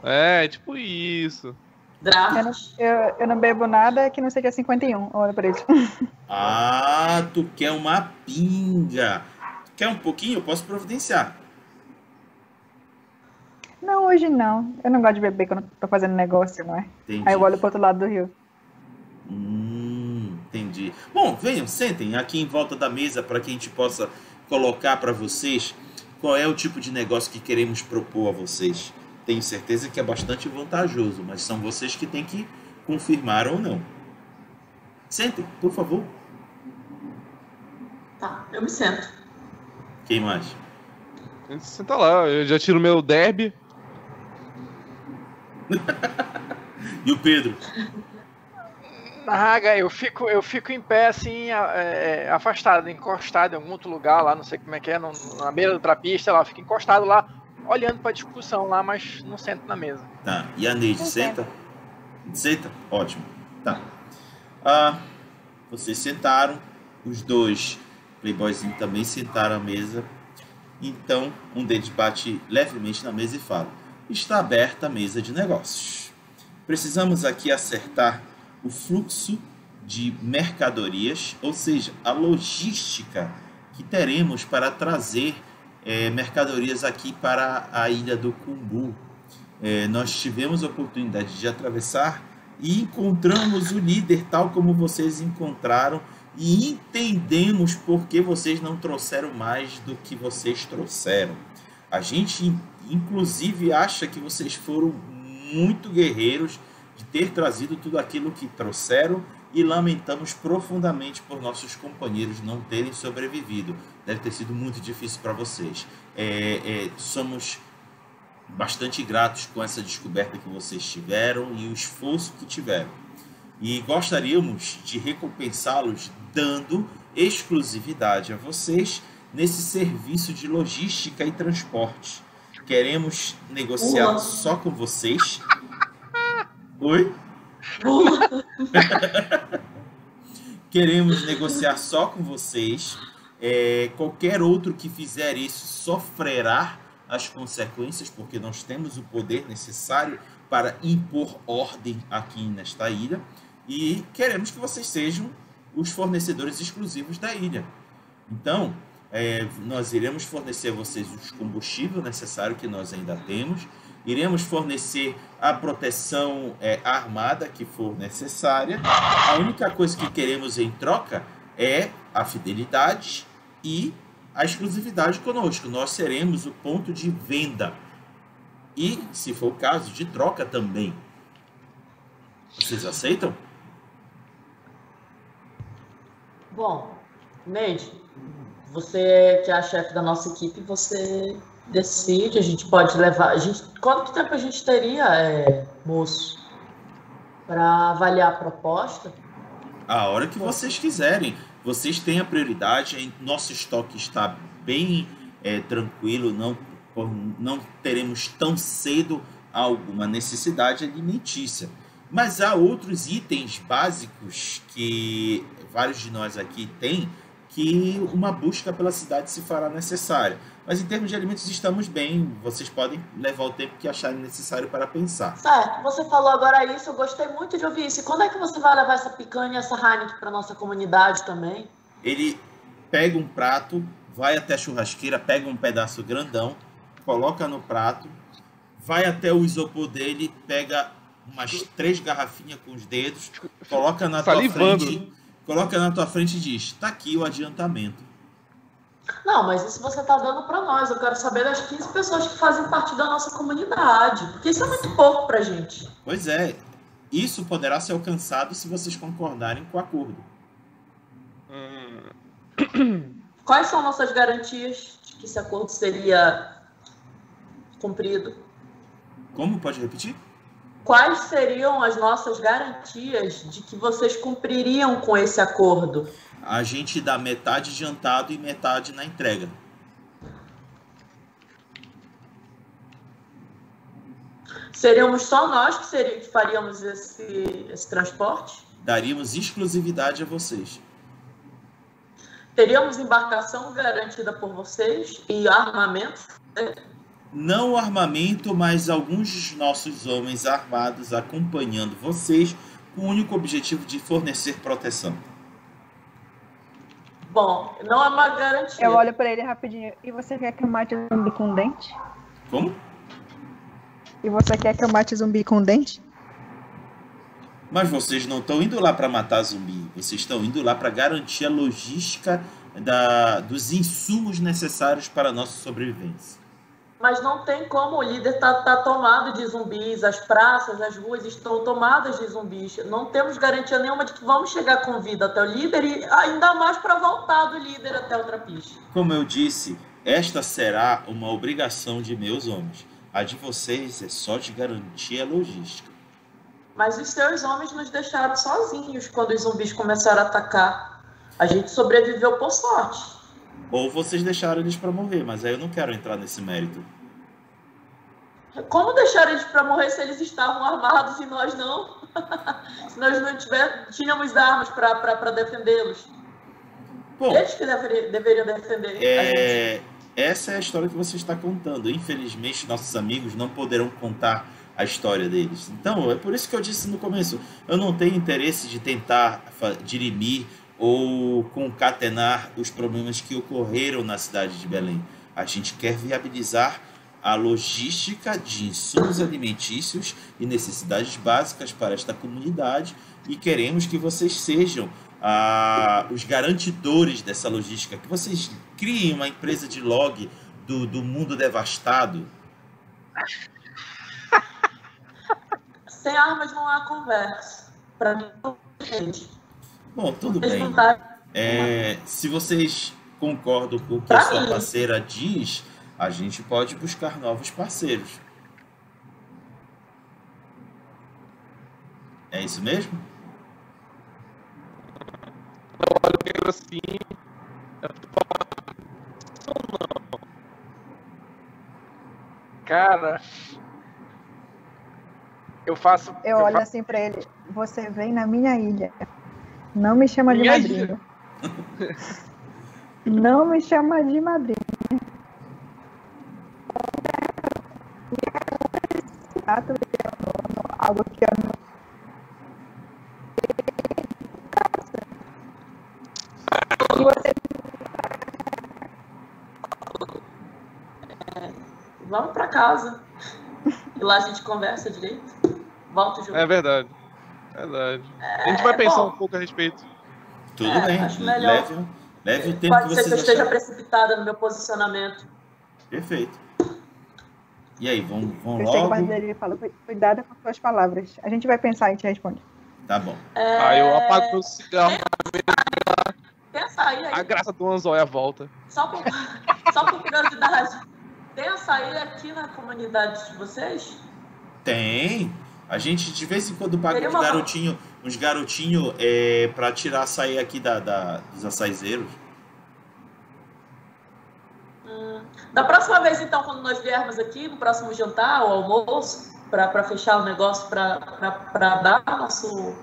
É, tipo isso. Eu não, eu, eu não bebo nada que não seja 51. Olha pra eles. Ah, tu quer uma pinga. Quer um pouquinho? Eu posso providenciar. Não, hoje não. Eu não gosto de beber quando tô fazendo negócio, não é? Entendi. Aí eu olho pro outro lado do rio. Hum, entendi. Bom, venham, sentem aqui em volta da mesa para que a gente possa colocar para vocês qual é o tipo de negócio que queremos propor a vocês. Tenho certeza que é bastante vantajoso, mas são vocês que têm que confirmar ou não. Sentem, por favor. Tá, eu me sento. Quem mais? Senta lá, eu já tiro meu derby. E o Pedro? Raga, eu fico, eu fico em pé assim, a- é, afastado, encostado em algum outro lugar lá, não sei como é que é, no- na beira do trapista, lá, eu fico encostado lá, olhando pra discussão lá, mas não sento na mesa. Tá. E a Neide, Eu senta? Senta? Ótimo. Tá. Ah, vocês sentaram. Os dois playboyzinhos também sentaram à mesa. Então, um deles bate levemente na mesa e fala: Está aberta a mesa de negócios. Precisamos aqui acertar o fluxo de mercadorias, ou seja, a logística que teremos para trazer eh, mercadorias aqui para a ilha do Cumbu. É, nós tivemos a oportunidade de atravessar e encontramos o líder tal como vocês encontraram e entendemos por que vocês não trouxeram mais do que vocês trouxeram. A gente, in- inclusive, acha que vocês foram muito guerreiros de ter trazido tudo aquilo que trouxeram e lamentamos profundamente por nossos companheiros não terem sobrevivido. Deve ter sido muito difícil para vocês. É, é, somos bastante gratos com essa descoberta que vocês tiveram e o esforço que tiveram. E gostaríamos de recompensá-los dando exclusividade a vocês nesse serviço de logística e transporte. Queremos negociar Uau. só com vocês. Oi? Queremos negociar só com vocês. É, qualquer outro que fizer isso sofrerá as consequências, porque nós temos o poder necessário para impor ordem aqui nesta ilha. E queremos que vocês sejam os fornecedores exclusivos da ilha. Então, é, nós iremos fornecer a vocês o combustível necessário que nós ainda temos. Iremos fornecer a proteção é, armada que for necessária. A única coisa que queremos em troca é a fidelidade e a exclusividade conosco. Nós seremos o ponto de venda. E, se for o caso, de troca também. Vocês aceitam? Bom, Neide, você que é a chefe da nossa equipe, você decide, a gente pode levar. A gente, quanto tempo a gente teria, é, moço, para avaliar a proposta? A hora que vocês quiserem. Vocês têm a prioridade. Nosso estoque está bem é, tranquilo. Não não teremos tão cedo alguma necessidade alimentícia. Mas há outros itens básicos que vários de nós aqui têm que uma busca pela cidade se fará necessária. Mas em termos de alimentos estamos bem, vocês podem levar o tempo que acharem necessário para pensar. Certo, você falou agora isso, eu gostei muito de ouvir isso. E quando é que você vai levar essa picanha e essa Heineken para nossa comunidade também? Ele pega um prato, vai até a churrasqueira, pega um pedaço grandão, coloca no prato, vai até o isopor dele, pega umas três garrafinhas com os dedos, coloca na tua Salivando. frente, coloca na tua frente e diz: "Tá aqui o adiantamento". Não, mas isso você está dando para nós. Eu quero saber das 15 pessoas que fazem parte da nossa comunidade. Porque isso é muito pouco para gente. Pois é, isso poderá ser alcançado se vocês concordarem com o acordo. Hum, Quais são nossas garantias de que esse acordo seria cumprido? Como pode repetir? Quais seriam as nossas garantias de que vocês cumpririam com esse acordo? A gente dá metade adiantado e metade na entrega. Seríamos só nós que, seria, que faríamos esse, esse transporte? Daríamos exclusividade a vocês. Teríamos embarcação garantida por vocês e armamento? Não o armamento, mas alguns dos nossos homens armados acompanhando vocês com o único objetivo de fornecer proteção. Bom, não é uma garantia. Eu olho pra ele rapidinho. E você quer que eu mate zumbi com dente? Como? E você quer que eu mate zumbi com dente? Mas vocês não estão indo lá para matar zumbi, vocês estão indo lá para garantir a logística da, dos insumos necessários para a nossa sobrevivência. Mas não tem como, o líder tá, tá tomado de zumbis, as praças, as ruas estão tomadas de zumbis. Não temos garantia nenhuma de que vamos chegar com vida até o líder e ainda mais para voltar do líder até o trapiche. Como eu disse, esta será uma obrigação de meus homens. A de vocês é só de garantir a logística. Mas os seus homens nos deixaram sozinhos quando os zumbis começaram a atacar. A gente sobreviveu por sorte. Ou vocês deixaram eles para morrer, mas aí eu não quero entrar nesse mérito. Como deixar eles para morrer se eles estavam armados e nós não? se nós não tiver, tínhamos armas para defendê-los. Bom, Eles que deveri- deveriam defender é, essa é a história que você está contando. Infelizmente, nossos amigos não poderão contar a história deles. Então, é por isso que eu disse no começo: eu não tenho interesse de tentar dirimir ou concatenar os problemas que ocorreram na cidade de Belém. A gente quer viabilizar a logística de insumos alimentícios e necessidades básicas para esta comunidade e queremos que vocês sejam ah, os garantidores dessa logística, que vocês criem uma empresa de log do, do mundo devastado. Sem armas não há conversa. Para mim, não gente. Bom, tudo bem. É, se vocês concordam com o que a sua parceira diz, a gente pode buscar novos parceiros. É isso mesmo? olha o Pedro assim. Cara. Eu faço. Eu olho faço- assim pra ele. Você vem na minha ilha. Não me chama de madrinha. Não me chama de madrinha. Algo que eu não Vamos para casa. E lá a gente conversa direito. Volta junto. É verdade. Verdade. A gente vai pensar bom. um pouco a respeito. Tudo É, bem. acho melhor. Leve, leve o tempo Pode que ser que eu esteja acharem. precipitada no meu posicionamento. Perfeito. E aí, vão, vão eu logo? e falo, "Cu- cuidado com suas palavras. A gente vai pensar e te responde. Tá bom. É, Aí eu apago meu cigarro, Pensa aí, aí a graça do anzóia volta. só, por, só por curiosidade. Tem açaí aqui na comunidade de vocês? Tem. A gente de vez em quando paga uns garotinhos uns garotinho, é, pra tirar açaí aqui da, da, dos açaizeiros. Hum, Da próxima vez, então, quando nós viermos aqui, no próximo jantar ou almoço, para fechar o negócio, para dar nosso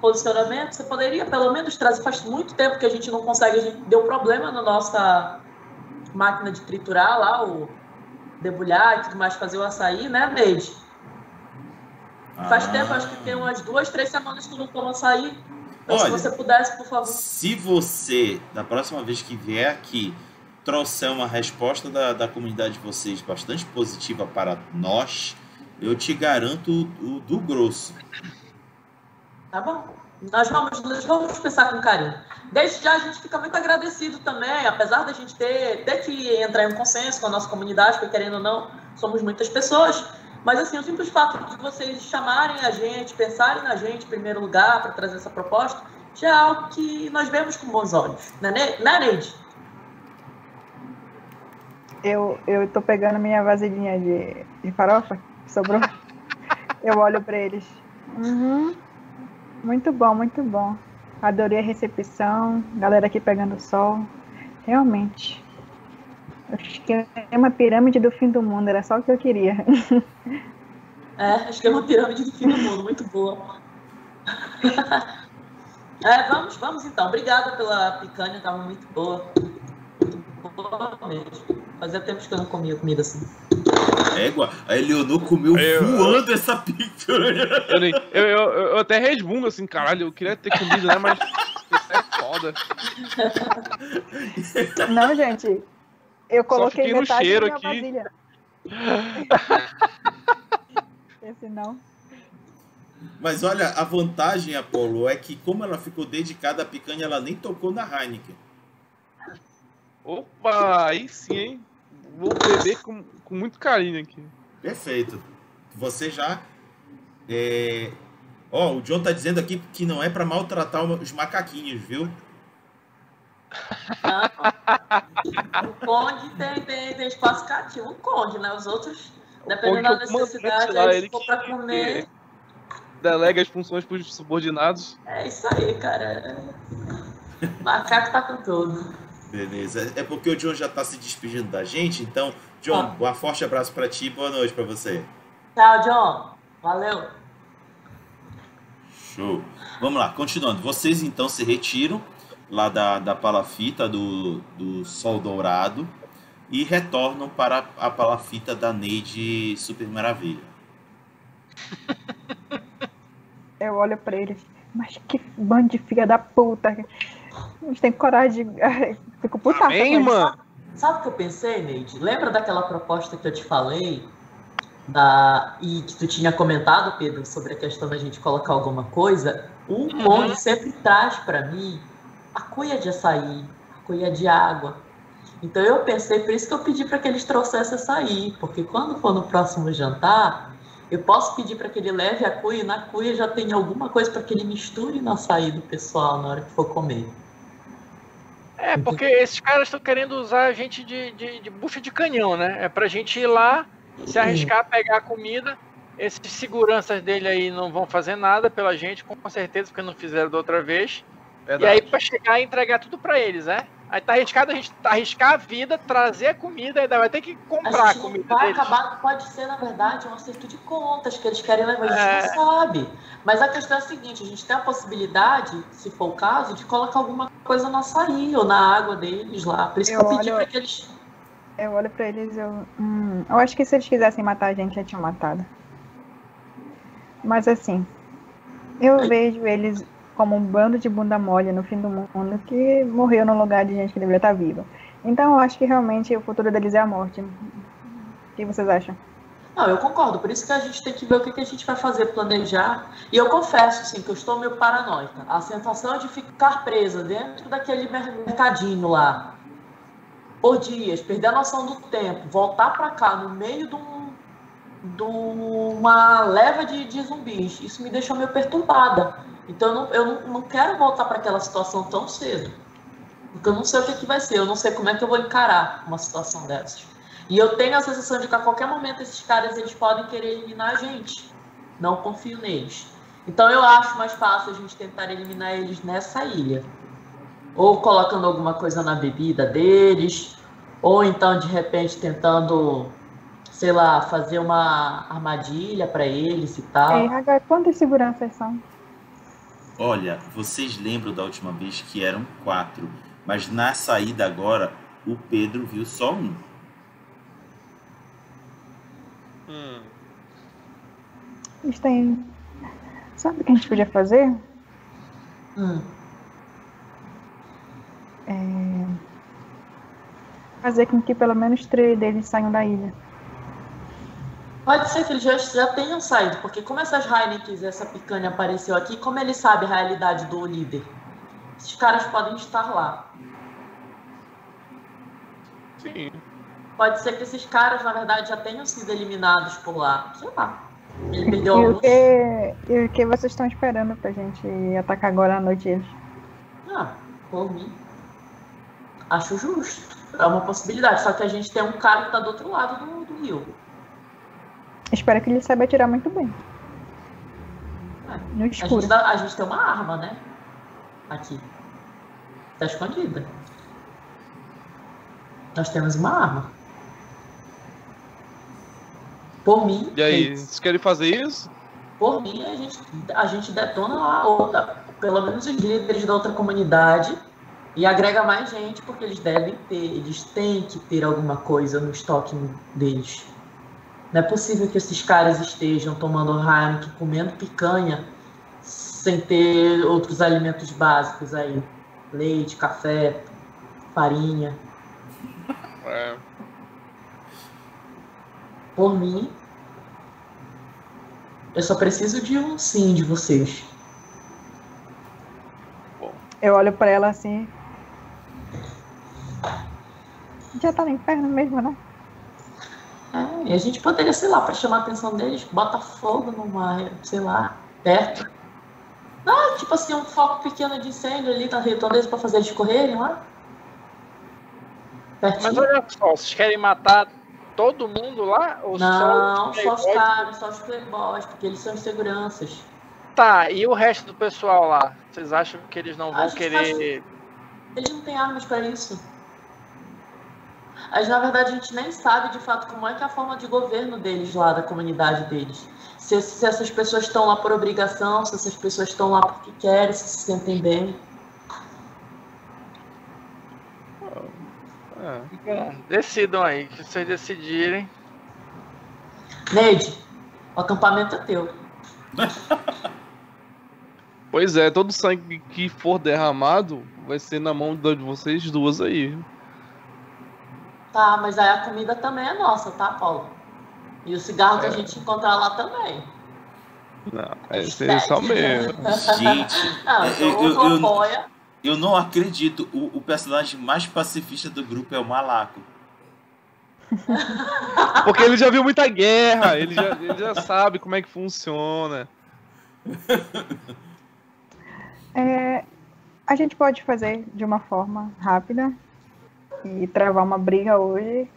posicionamento, você poderia pelo menos trazer. Faz muito tempo que a gente não consegue, a gente deu problema na nossa máquina de triturar lá, o debulhar e tudo mais, fazer o açaí, né, Neide? Faz Ah. tempo, acho que tem umas duas, três semanas que não tomo açaí. Então, se Olha, você pudesse, por favor. Se você, da próxima vez que vier aqui, trouxer uma resposta da, da comunidade de vocês bastante positiva para nós, eu te garanto o, o do grosso. Tá bom. Nós vamos, nós vamos pensar com carinho. Desde já a gente fica muito agradecido também, apesar da gente ter, ter que entrar em um consenso com a nossa comunidade, porque querendo ou não, somos muitas pessoas. Mas assim, o simples fato de vocês chamarem a gente, pensarem na gente em primeiro lugar para trazer essa proposta, já é algo que nós vemos com bons olhos. Né, né Neide? Eu, eu tô pegando minha vasilhinha de, de farofa que sobrou. eu olho pra eles. Uhum. Muito bom, muito bom. Adorei a recepção. Galera aqui pegando sol. Realmente. Acho que é uma pirâmide do fim do mundo. Era só o que eu queria. É, acho que é uma pirâmide do fim do mundo, muito boa. É, vamos, vamos então. Obrigada pela picanha, estava muito boa. Muito boa mesmo. Fazia tempo que eu não comia comida assim. Égua, a Eleonor comeu Eu- voando essa picanha. Eu, nem- eu, eu, eu até resmungo assim, caralho, eu queria ter comido, né? Mas isso é foda. Não, gente. Eu coloquei no metade cheiro da minha aqui. vasilha. Esse não. Mas olha, a vantagem, Apolo, é que como ela ficou dedicada à picanha, ela nem tocou na Heineken. Opa, aí sim, hein? Vou beber com, com muito carinho aqui. Perfeito. Você já. É... Ó, o John tá dizendo aqui que não é pra maltratar os macaquinhos, viu? O Conde tem, tem, tem espaço cativo. O Conde, né? Os outros, dependendo da o necessidade, lá, aí, ele se for pra comer, Delega as funções pros subordinados. é isso aí, cara. Macaco tá com tudo. Beleza. É porque o John já tá se despedindo da gente, então, John, Ah. um forte abraço pra ti e boa noite pra você. Tchau, John. Valeu. Show. Vamos lá, continuando. Vocês então se retiram lá da, da palafita do, do Sol Dourado e retornam para a palafita da Neide Super Maravilha. Eu olho pra eles. Mas que bando de filha da puta. A gente tem coragem de. Fico putaça. Amém, eles. mano? Sabe o que eu pensei, Neide? Lembra daquela proposta que eu te falei? Da... E que tu tinha comentado, Pedro, sobre a questão da gente colocar alguma coisa? O Uhum. Conde sempre traz para mim a cuia de açaí, a cuia de água. Então eu pensei, por isso que eu pedi para que eles trouxessem açaí, porque quando for no próximo jantar, eu posso pedir para que ele leve a cuia e na cuia já tem alguma coisa para que ele misture no açaí do pessoal na hora que for comer. É, porque esses caras estão querendo usar a gente de, de, de bucha de canhão, né? É pra gente ir lá, se arriscar, pegar a comida. Esses seguranças dele aí não vão fazer nada pela gente, com certeza, porque não fizeram da outra vez. E aí, pra chegar e entregar tudo pra eles, né? Aí tá arriscado a gente arriscar a vida, trazer a comida, ainda vai ter que comprar a a comida vai deles. acabar, pode ser, na verdade, um acerto de contas que eles querem levar, a gente É. não sabe. Mas a questão é a seguinte, a gente tem a possibilidade, se for o caso, de colocar alguma coisa no açaí ou na água deles lá. Por isso que Eu eu pedi olho- para que eles... Eu olho pra eles eu. Hum, eu acho que se eles quisessem matar a gente, já tinham matado. Mas assim, eu vejo eles como um bando de bunda mole no fim do mundo que morreu no lugar de gente que deveria estar viva. Então eu acho que realmente o futuro deles é a morte. O que vocês acham? Não, eu concordo, por isso que a gente tem que ver o que, que a gente vai fazer, planejar. E eu confesso, assim, que eu estou meio paranoica. A sensação de ficar presa dentro daquele mer- mercadinho lá, por dias, perder a noção do tempo, voltar para cá no meio de, um, de uma leva de, de zumbis, isso me deixou meio perturbada. Então eu não, eu não, quero voltar para aquela situação tão cedo. Porque eu não sei o que, que vai ser, eu não sei como é que eu vou encarar uma situação dessas. E eu tenho a sensação de que a qualquer momento esses caras eles podem querer eliminar a gente. Não confio neles. Então eu acho mais fácil a gente tentar eliminar eles nessa ilha. Ou colocando alguma coisa na bebida deles, Ou então, de repente, tentando, sei lá, fazer uma armadilha para eles e tal. Ei, Hagar, quantas seguranças são? Olha, vocês lembram da última vez que eram quatro, mas na saída agora o Pedro viu só um. Hum. Eles têm. Sabe o que a gente podia fazer? Hum. É... Fazer com que pelo menos três deles saiam da ilha. Pode ser que eles já, tenham saído, porque como essas Heineken, essa picanha apareceu aqui, como ele sabe a realidade do líder? Esses caras podem estar lá. Sim. Pode ser que esses caras, na verdade, já tenham sido eliminados por lá. Sei lá. Ele E o que, e o que vocês estão esperando pra gente atacar agora à noite eles? Ah, por mim. Acho justo. É uma possibilidade. Só que a gente tem um cara que tá do outro lado do, do rio. Espero que ele saiba atirar muito bem. No A escuro. gente, dá- a gente tem uma arma, né? Aqui. Tá escondida. Nós temos uma arma. Por mim, E aí, vocês querem fazer isso? por mim, a gente, a gente detona lá, outra, pelo menos os líderes da outra comunidade e agrega mais gente, porque eles devem ter, eles têm que ter alguma coisa no estoque deles. Não é possível que esses caras estejam tomando Heineken, comendo picanha, sem ter outros alimentos básicos aí. Leite, café, farinha. É. Por mim, eu só preciso de um sim de vocês. Eu olho pra ela assim. Já tá no inferno mesmo, né? É, e a gente poderia, sei lá, para chamar a atenção deles, bota fogo numa, sei lá, perto. Ah, tipo assim, um foco pequeno de incêndio ali na redondeza para fazer eles correrem lá. Mas Pertinho. olha só, vocês querem matar todo mundo lá? Ou Não, só só os os caras, só os playboys, porque eles são os seguranças. Tá, e o resto do pessoal lá? Vocês acham que eles não vão querer. Eles não têm armas para isso. Mas, na verdade, a gente nem sabe de fato como é que é a forma de governo deles lá, da comunidade deles. Se, se essas pessoas estão lá por obrigação, se essas pessoas estão lá porque querem, se se sentem bem. É. Bom, decidam aí, que vocês decidirem. Neide, o acampamento é teu. Pois é, todo sangue que for derramado vai ser na mão de vocês duas aí. Tá, mas aí a comida também é nossa, tá, Paulo? E o cigarro que a É. gente encontrar lá também. Não, é ser só mesmo. Gente, Não, então eu- tu eu- apoia. eu não acredito. O, o personagem mais pacifista do grupo é o Malaco. Porque ele já viu muita guerra, ele já, ele já sabe como é que funciona. É, a gente pode fazer de uma forma rápida e travar uma briga hoje,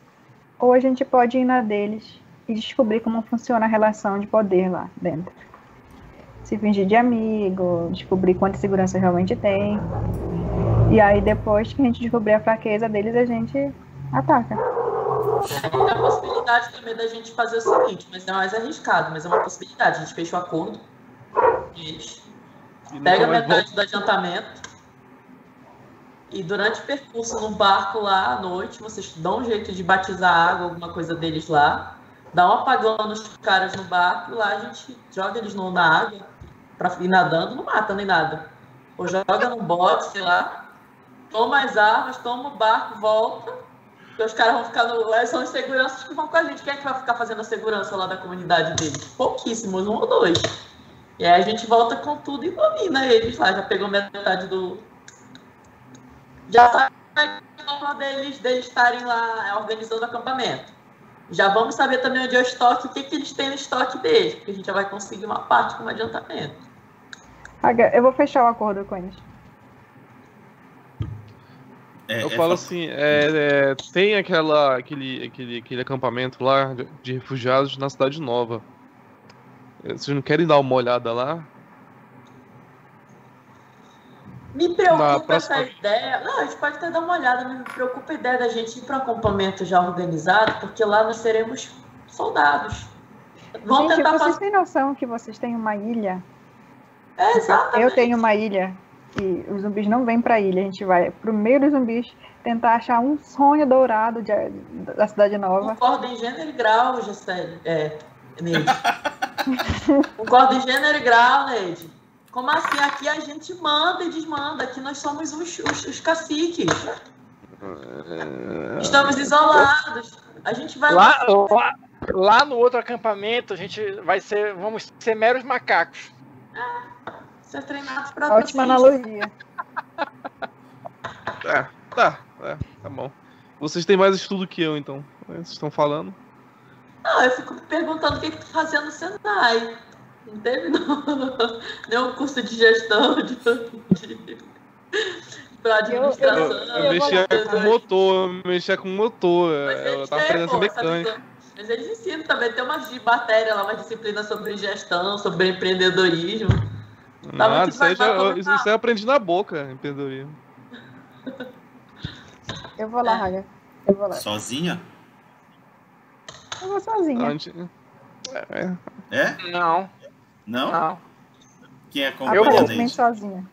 ou a gente pode ir na deles e descobrir como funciona a relação de poder lá dentro. Se fingir de amigo, descobrir quanta segurança realmente tem. E aí depois que a gente descobrir a fraqueza deles, a gente ataca. Tem a possibilidade também da gente fazer o seguinte, mas é mais arriscado, mas é uma possibilidade. A gente fecha o acordo. Eles pega volta. metade do adiantamento. E durante o percurso no barco lá à noite, vocês dão um jeito de batizar água, alguma coisa deles lá. Dá um apagão nos caras no barco e lá a gente joga eles no, na água pra ir nadando, não mata nem nada. Ou joga num bote, sei lá. Toma as armas, toma o barco, volta. Porque os caras vão ficar no. São os seguranças que vão com a gente. Quem é que vai ficar fazendo a segurança lá da comunidade deles? Pouquíssimos, um ou dois. E aí a gente volta com tudo e domina eles lá. Já pegou metade do. Já forma deles, deles estarem lá é, organizando o acampamento. Já vamos saber também onde é o estoque, o que, que eles têm no estoque deles, porque a gente já vai conseguir uma parte como adiantamento. Eu vou fechar o acordo com eles. É, Eu é falo fa- assim, é, é, tem aquela, aquele, aquele, aquele acampamento lá de, de refugiados na Cidade Nova. Vocês não querem dar uma olhada lá? Me preocupa próxima- essa ideia. Não, a gente pode até dar uma olhada, mas me preocupa a ideia da gente ir para um acampamento já organizado, porque lá nós seremos soldados. Vamos Gente, tentar vocês fazer. têm noção que vocês têm uma ilha? É, exatamente. Eu tenho uma ilha e os zumbis não vêm pra ilha. A gente vai pro meio dos zumbis tentar achar um sonho dourado de- da cidade nova. Concordo em gênero e grau, Gisele. É, Neide. Concordo em gênero e grau, Neide. Como assim? Aqui a gente manda e desmanda. Aqui nós somos os, os, os caciques. Estamos isolados. A gente vai Lá, lá, lá no outro acampamento, a gente vai ser. Vamos ser meros macacos. ser treinados para Ótima analogia. Tá, tá, é, tá bom. Vocês têm mais estudo que eu, então. Vocês estão falando. Não, eu fico me perguntando o que, que tu fazia no Senai. Não teve não, nenhum curso de gestão, de, de, pra administração. Eu, eu mexia com motor, eu mexia com motor. Mas Eu tava aprendendo mecânica. visão. Mas eles ensinam também, tem umas de matéria lá, uma disciplina sobre gestão, sobre empreendedorismo. Tá Nada, isso aí, já, devagar, eu- isso, tá? eu aprendi na boca, empreendedorismo. Eu vou lá, É. Raga. Eu vou lá. Sozinha? Eu vou sozinha. É, É? Não? Não. não. Quem Eu acompanha vou. a Aparentemente Neide? sozinha.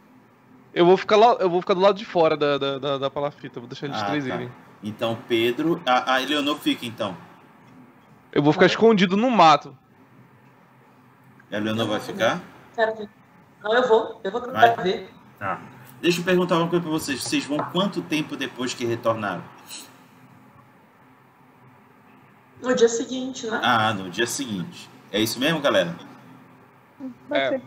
eu, vou ficar lá, eu vou ficar do lado de fora da, da, da, da palafita, vou deixar eles Ah, três tá. irem. Então, Pedro. A, a Eleonor fica, então. Eu vou ficar escondido no mato. A Eleonor vai ficar? Não, eu vou. Eu vou Vai. tentar ver. Tá. Deixa eu perguntar uma coisa pra vocês. Vocês vão quanto tempo depois que retornaram? No dia seguinte, né? Ah, no dia seguinte. É isso mesmo, galera? É.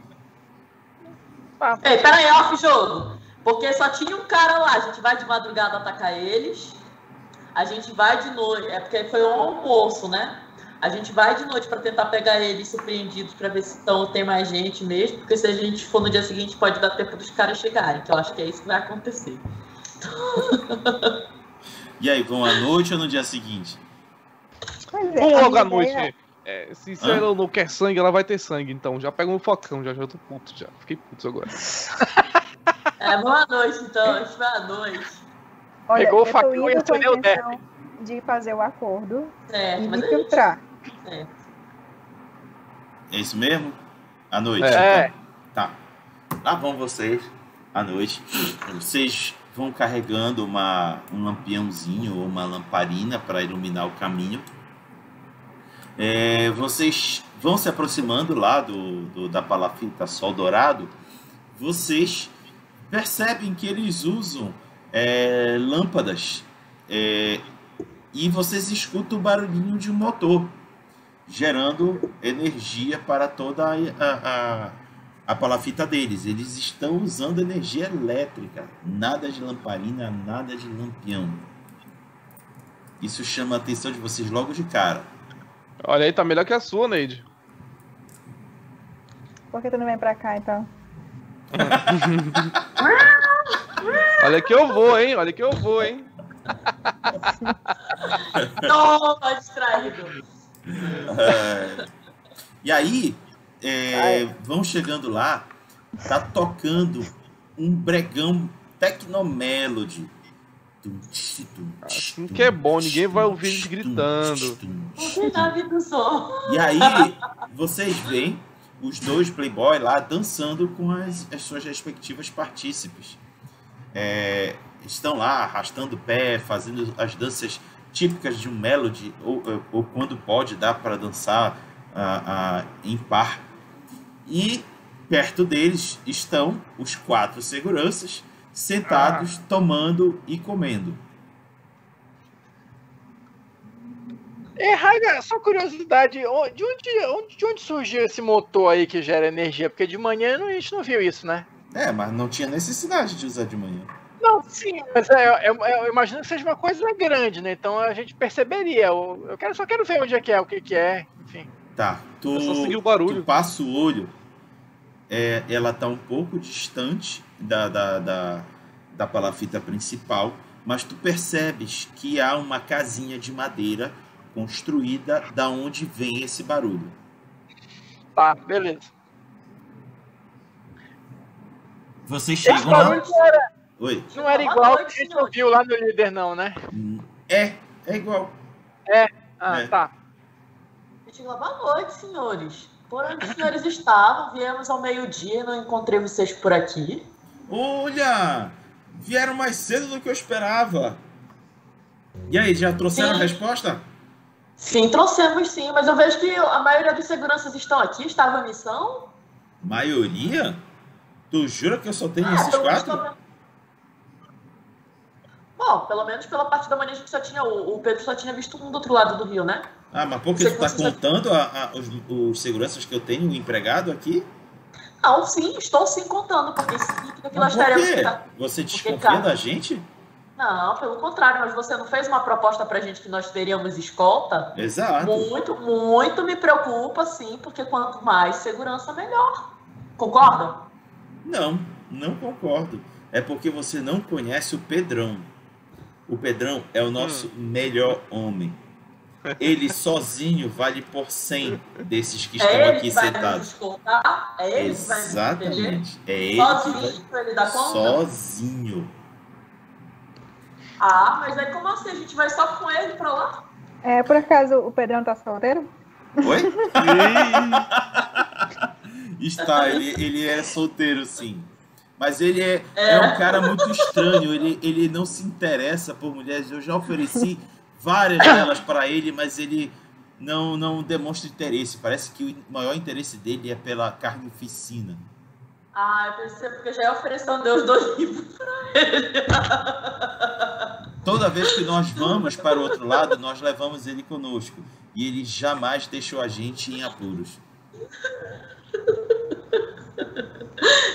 Ah, Ei, pera aí, off jogo. Porque só tinha um cara lá. A gente vai de madrugada atacar eles. A gente vai de noite. É porque foi um almoço, né? A gente vai de noite pra tentar pegar eles surpreendidos pra ver se tão, tem mais gente mesmo. Porque se a gente for no dia seguinte, pode dar tempo dos caras chegarem. Que eu acho que é isso que vai acontecer. E aí, vão à noite ou no dia seguinte? Pois é, logo à noite. É, se se ela não quer sangue, ela vai ter sangue, então. Já pega um focão, já, já tô puto já. Fiquei puto agora. É, boa noite, então. A gente vai à noite. Olha, Pegou o facão e acendeu o intenção de fazer o acordo Certo, e me a gente... filtrar. É. É isso mesmo? À noite? É. então. Tá. Lá vão vocês, à noite. Vocês vão carregando uma, um lampiãozinho ou uma lamparina para iluminar o caminho. É, vocês vão se aproximando lá do, do- da palafita Sol Dourado. Vocês percebem que eles usam é, lâmpadas é, e vocês escutam o barulhinho de um motor gerando energia para toda a, a, a, a palafita deles. Eles estão usando energia elétrica, nada de lamparina, nada de lampião. Isso chama a atenção de vocês logo de cara. Olha aí, tá melhor que a sua, Neide. Por que tu não vem pra cá, então? Olha que eu vou, hein? Olha que eu vou, hein? Toma, distraído. É, e aí, é, vão chegando lá, tá tocando um bregão Tecnomelody. Assim que é bom, ninguém vai ouvir eles gritando. Tem nada do som. E aí, vocês veem os dois playboy lá dançando com as, as suas respectivas partícipes. É, estão lá arrastando o pé, fazendo as danças típicas de um melody, ou, ou- quando pode dar para dançar ah, ah, em par. E perto deles estão os quatro seguranças sentados, tomando e comendo. É, Raiga, só curiosidade, de onde, onde, de onde surgiu esse motor aí que gera energia? Porque de manhã não- a gente não viu isso, né? É, mas não tinha necessidade de usar de manhã. Não, sim, mas é, é- é- eu imagino que seja uma coisa grande, né? Então a gente perceberia. Eu, eu quero, só quero ver onde é que é, o que, que é, enfim. Tá, tu, É só o barulho. tu passa o olho, é, ela tá um pouco distante da, da, da, da palafita principal, mas tu percebes que há uma casinha de madeira construída da onde vem esse barulho. Tá, beleza. Vocês Esse chegam lá. não era, Oi. não era Boa igual noite, que a gente ouviu lá no líder, não, né? É, é igual. Ah, É. tá. Boa noite, senhores. Por onde os senhores estavam? Viemos ao meio-dia, não encontrei vocês por aqui. Olha! Vieram mais cedo do que eu esperava. E aí, já trouxeram a Sim. resposta? Sim, trouxemos sim, mas eu vejo que a maioria dos seguranças estão aqui. Estava a missão? Maioria? Tu jura que eu só tenho Ah, esses pelo quatro? pela- Bom, pelo menos pela parte da manhã a gente só tinha. O, Pedro só tinha visto um do outro lado do rio, né? Ah, mas por que Sei tu tá contando a- a- os, os seguranças que eu tenho, o empregado aqui? Não, sim, estou sim contando, porque significa que nós teremos que. tá- Você desconfia cara- da gente? Não, pelo contrário, mas você não fez uma proposta pra gente que nós teríamos escolta? Exato. Muito, muito me preocupa, sim, porque quanto mais segurança, melhor. Concorda? Não, não concordo. É porque você não conhece o Pedrão. O Pedrão é o nosso melhor homem. Ele sozinho vale por 100 desses que estão é ele aqui vai sentados. é ele vai. Exatamente. É ele vai Sozinho, pra ele dar conta? sozinho. Ah, mas aí como assim? A gente vai só com ele pra lá? É, por acaso o Pedrão tá solteiro? Oi? Está, ele, ele é solteiro, sim. Mas ele é, é um cara muito estranho. Ele, ele não se interessa por mulheres. Eu já ofereci várias delas para ele, mas ele não, não demonstra interesse. Parece que o maior interesse dele é pela carnificina. Ah, eu pensei porque já ia oferecendo Deus dois livros. Toda vez que nós vamos para o outro lado, nós levamos ele conosco. E ele jamais deixou a gente em apuros.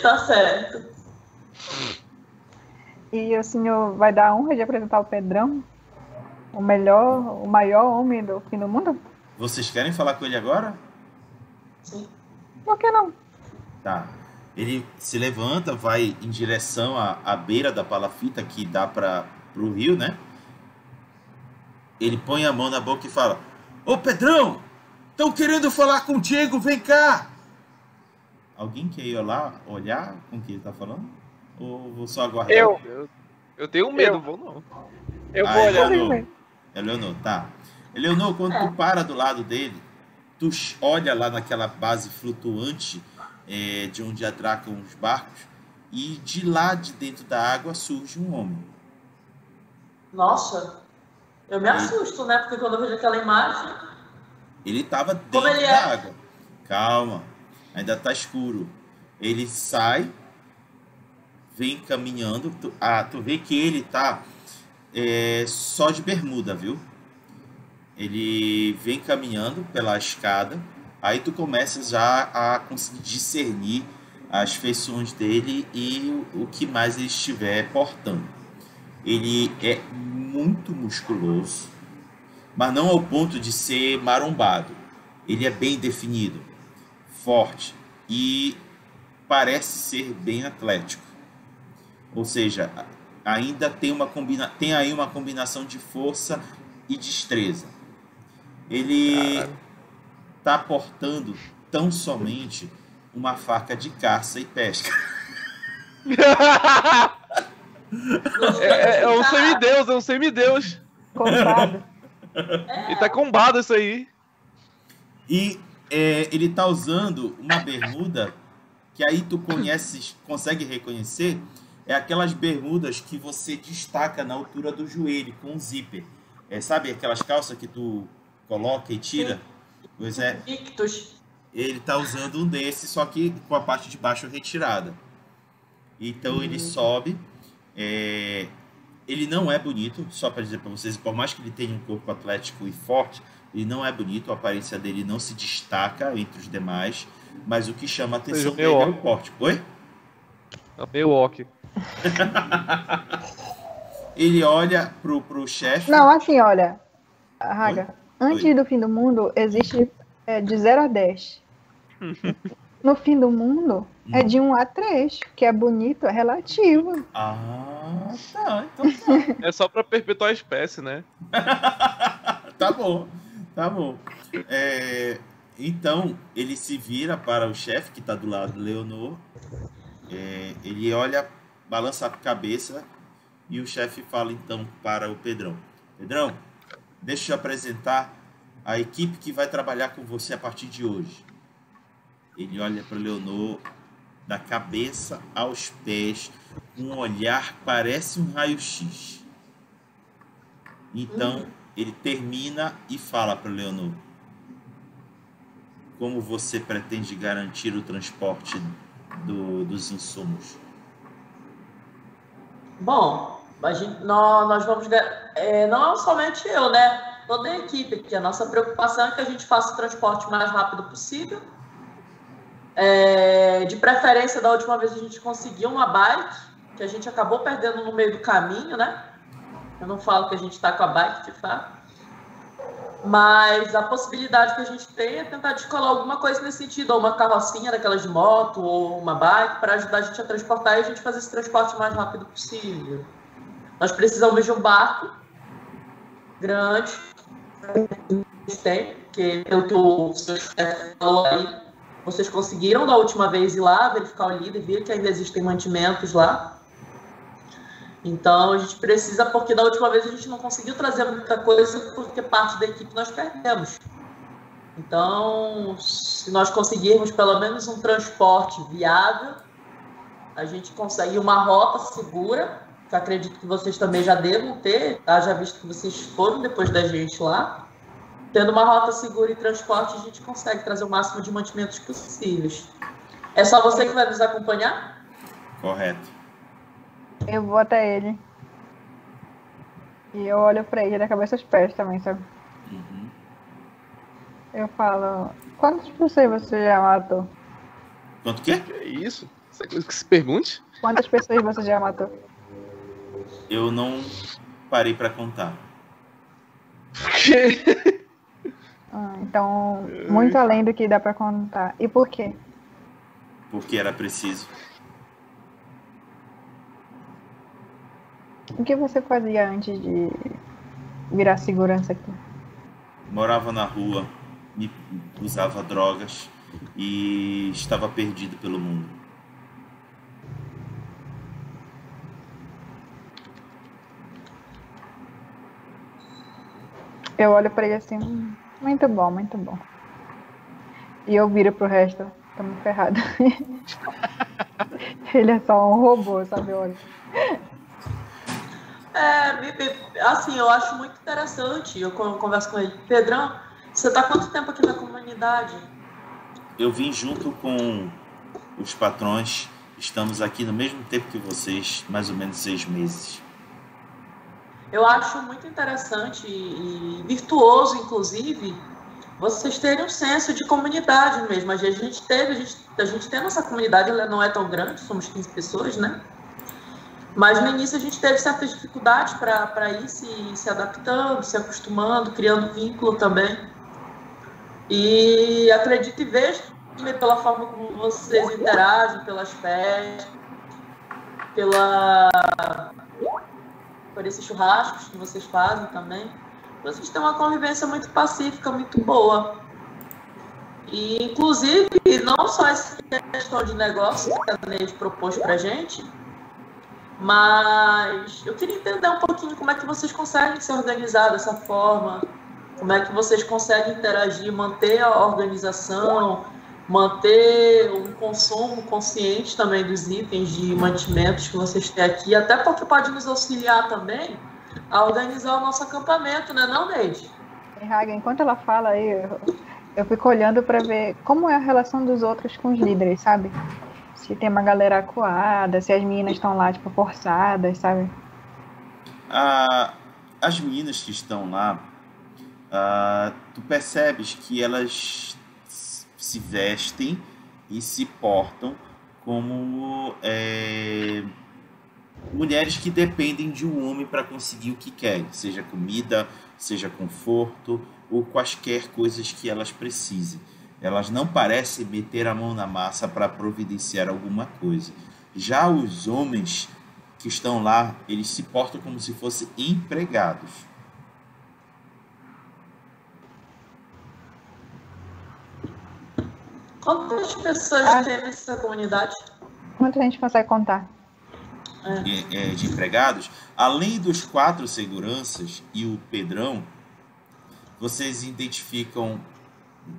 Tá certo. E o senhor vai dar a honra de apresentar o Pedrão? O melhor, o maior homem do fim do mundo? Vocês querem falar com ele agora? Sim. Por que não? Tá. Ele se levanta, vai em direção à, à beira da palafita que dá para o rio, né? Ele põe a mão na boca e fala: Ô Pedrão, estão querendo falar contigo, vem cá! Alguém quer ir lá olhar com o que ele tá falando? Ou vou só aguardar? Eu, eu, eu tenho medo, Eu. vou não. eu vou olhar. Eleonor. Tá. Eleonor, quando tu para do lado dele, tu olha lá naquela base flutuante é, de onde atracam os barcos e de lá de dentro da água surge um homem. Nossa, eu me assusto, né? Porque quando eu vejo aquela imagem. Ele estava dentro ele da é? água. Calma, ainda tá escuro. Ele sai, vem caminhando. Tu, ah, tu vê que ele tá é, só de bermuda, viu? Ele vem caminhando pela escada. Aí tu começa já a conseguir discernir as feições dele e o que mais ele estiver portando. Ele é muito musculoso, mas não ao ponto de ser marombado. Ele é bem definido, forte e parece ser bem atlético. Ou seja, ainda tem, uma combina tem aí uma combinação de força e destreza. Ele está portando tão somente uma faca de caça e pesca. É, é, é um semideus, é um semideus. Comprado. Ele tá combado isso aí. E é, ele tá usando uma bermuda que aí tu conheces, consegue reconhecer, é aquelas bermudas que você destaca na altura do joelho com um zíper. É, sabe aquelas calças que tu coloca e tira? Pois é, Ictus. ele tá usando um desses, só que com a parte de baixo retirada. Então ele sobe. é, ele não é bonito, só para dizer para vocês, por mais que ele tenha um corpo atlético e forte, ele não é bonito, a aparência dele não se destaca entre os demais, mas o que chama a atenção dele é o porte. Oi? É meio ok. Ele olha pro, pro chefe. Não, assim, olha. Raga, antes Oi. do fim do mundo, existe é, de 0 a 10. No fim do mundo, é de 1 a 3, que é bonito, é relativo. Ah, tá. Então tá. É só pra perpetuar a espécie, né? tá bom, tá bom. É, então, ele se vira para o chefe, que está do lado do Leonor, É, ele olha, balança a cabeça e o chefe fala então para o Pedrão: Pedrão, deixa eu apresentar a equipe que vai trabalhar com você a partir de hoje. Ele olha para Leonor da cabeça aos pés, um olhar parece um raio-x. Então ele termina e fala para Leonor: Como você pretende garantir o transporte do, dos insumos? Bom, nós, nós vamos. É, não somente eu, né? Toda a equipe, que a nossa preocupação é que a gente faça o transporte o mais rápido possível. É, de preferência, da última vez a gente conseguiu uma bike, que a gente acabou perdendo no meio do caminho, né? Eu não falo que a gente está com a bike, de fato. Mas a possibilidade que a gente tem é tentar descolar alguma coisa nesse sentido, ou uma carrocinha daquelas de moto, ou uma bike, para ajudar a gente a transportar e a gente fazer esse transporte o mais rápido possível. Nós precisamos de um barco grande, que tem, que pelo que o senhor falou aí, vocês conseguiram da última vez ir lá, verificar o líder, ver que ainda existem mantimentos lá. Então a gente precisa, porque da última vez a gente não conseguiu trazer muita coisa, porque parte da equipe nós perdemos. Então, se nós conseguirmos pelo menos um transporte viável, a gente consegue uma rota segura, que acredito que vocês também já devam ter, tá? já visto que vocês foram depois da gente lá. Tendo uma rota segura e transporte, a gente consegue trazer o máximo de mantimentos possíveis. É só você que vai nos acompanhar? Correto. Eu vou até ele. E eu olho pra ele da cabeça aos pés também, sabe? Uhum. Eu falo, quantas pessoas você já matou? Quanto que? Que isso? Você quer que se pergunte? Quantas pessoas você já matou? Eu não parei para contar. Ah, então, muito além do que dá pra contar. E por quê? Porque era preciso. O que você fazia antes de virar segurança aqui? Morava na rua, me- usava drogas e estava perdido pelo mundo. Eu olho pra ele assim, "Hum, muito bom, muito bom. E eu viro pro resto, tamo ferrado. ele é só um robô, sabe? Eu olho. É, assim, eu acho muito interessante. Eu con- converso com ele. Pedrão, você tá quanto tempo aqui na comunidade? Eu vim junto com os patrões. Estamos aqui no mesmo tempo que vocês, mais ou menos seis meses. Eu acho muito interessante e, virtuoso, inclusive, vocês terem um senso de comunidade mesmo. A gente teve, a gente, a gente tem nossa comunidade, ela não é tão grande, somos 15 pessoas, né? Mas no início a gente teve certas dificuldades para ir se, se adaptando, se acostumando, criando vínculo também. E acredito e vejo pela forma como vocês interagem, pelas festas, pela por esses churrascos que vocês fazem também. Vocês têm uma convivência muito pacífica, muito boa. E, inclusive, não só essa questão de negócio que a Neide propôs para gente, mas eu queria entender um pouquinho como é que vocês conseguem se organizar dessa forma, como é que vocês conseguem interagir, manter a organização, manter um consumo consciente também dos itens de mantimentos que vocês têm aqui, até porque pode nos auxiliar também a organizar o nosso acampamento, né, não, Neide? Haga, enquanto ela fala aí, eu, eu fico olhando pra ver como é a relação dos outros com os líderes, sabe? Se tem uma galera acuada, se as meninas estão lá, tipo, forçadas, sabe? Ah, as meninas que estão lá, ah, tu percebes que elas se vestem e se portam como é, mulheres que dependem de um homem para conseguir o que querem, seja comida, seja conforto ou quaisquer coisas que elas precisem. Elas não parecem meter a mão na massa para providenciar alguma coisa. Já os homens que estão lá, eles se portam como se fossem empregados. Quantas pessoas tem nessa comunidade? Uma quanto a gente consegue contar? é, é, de empregados, além dos quatro seguranças e o Pedrão, vocês identificam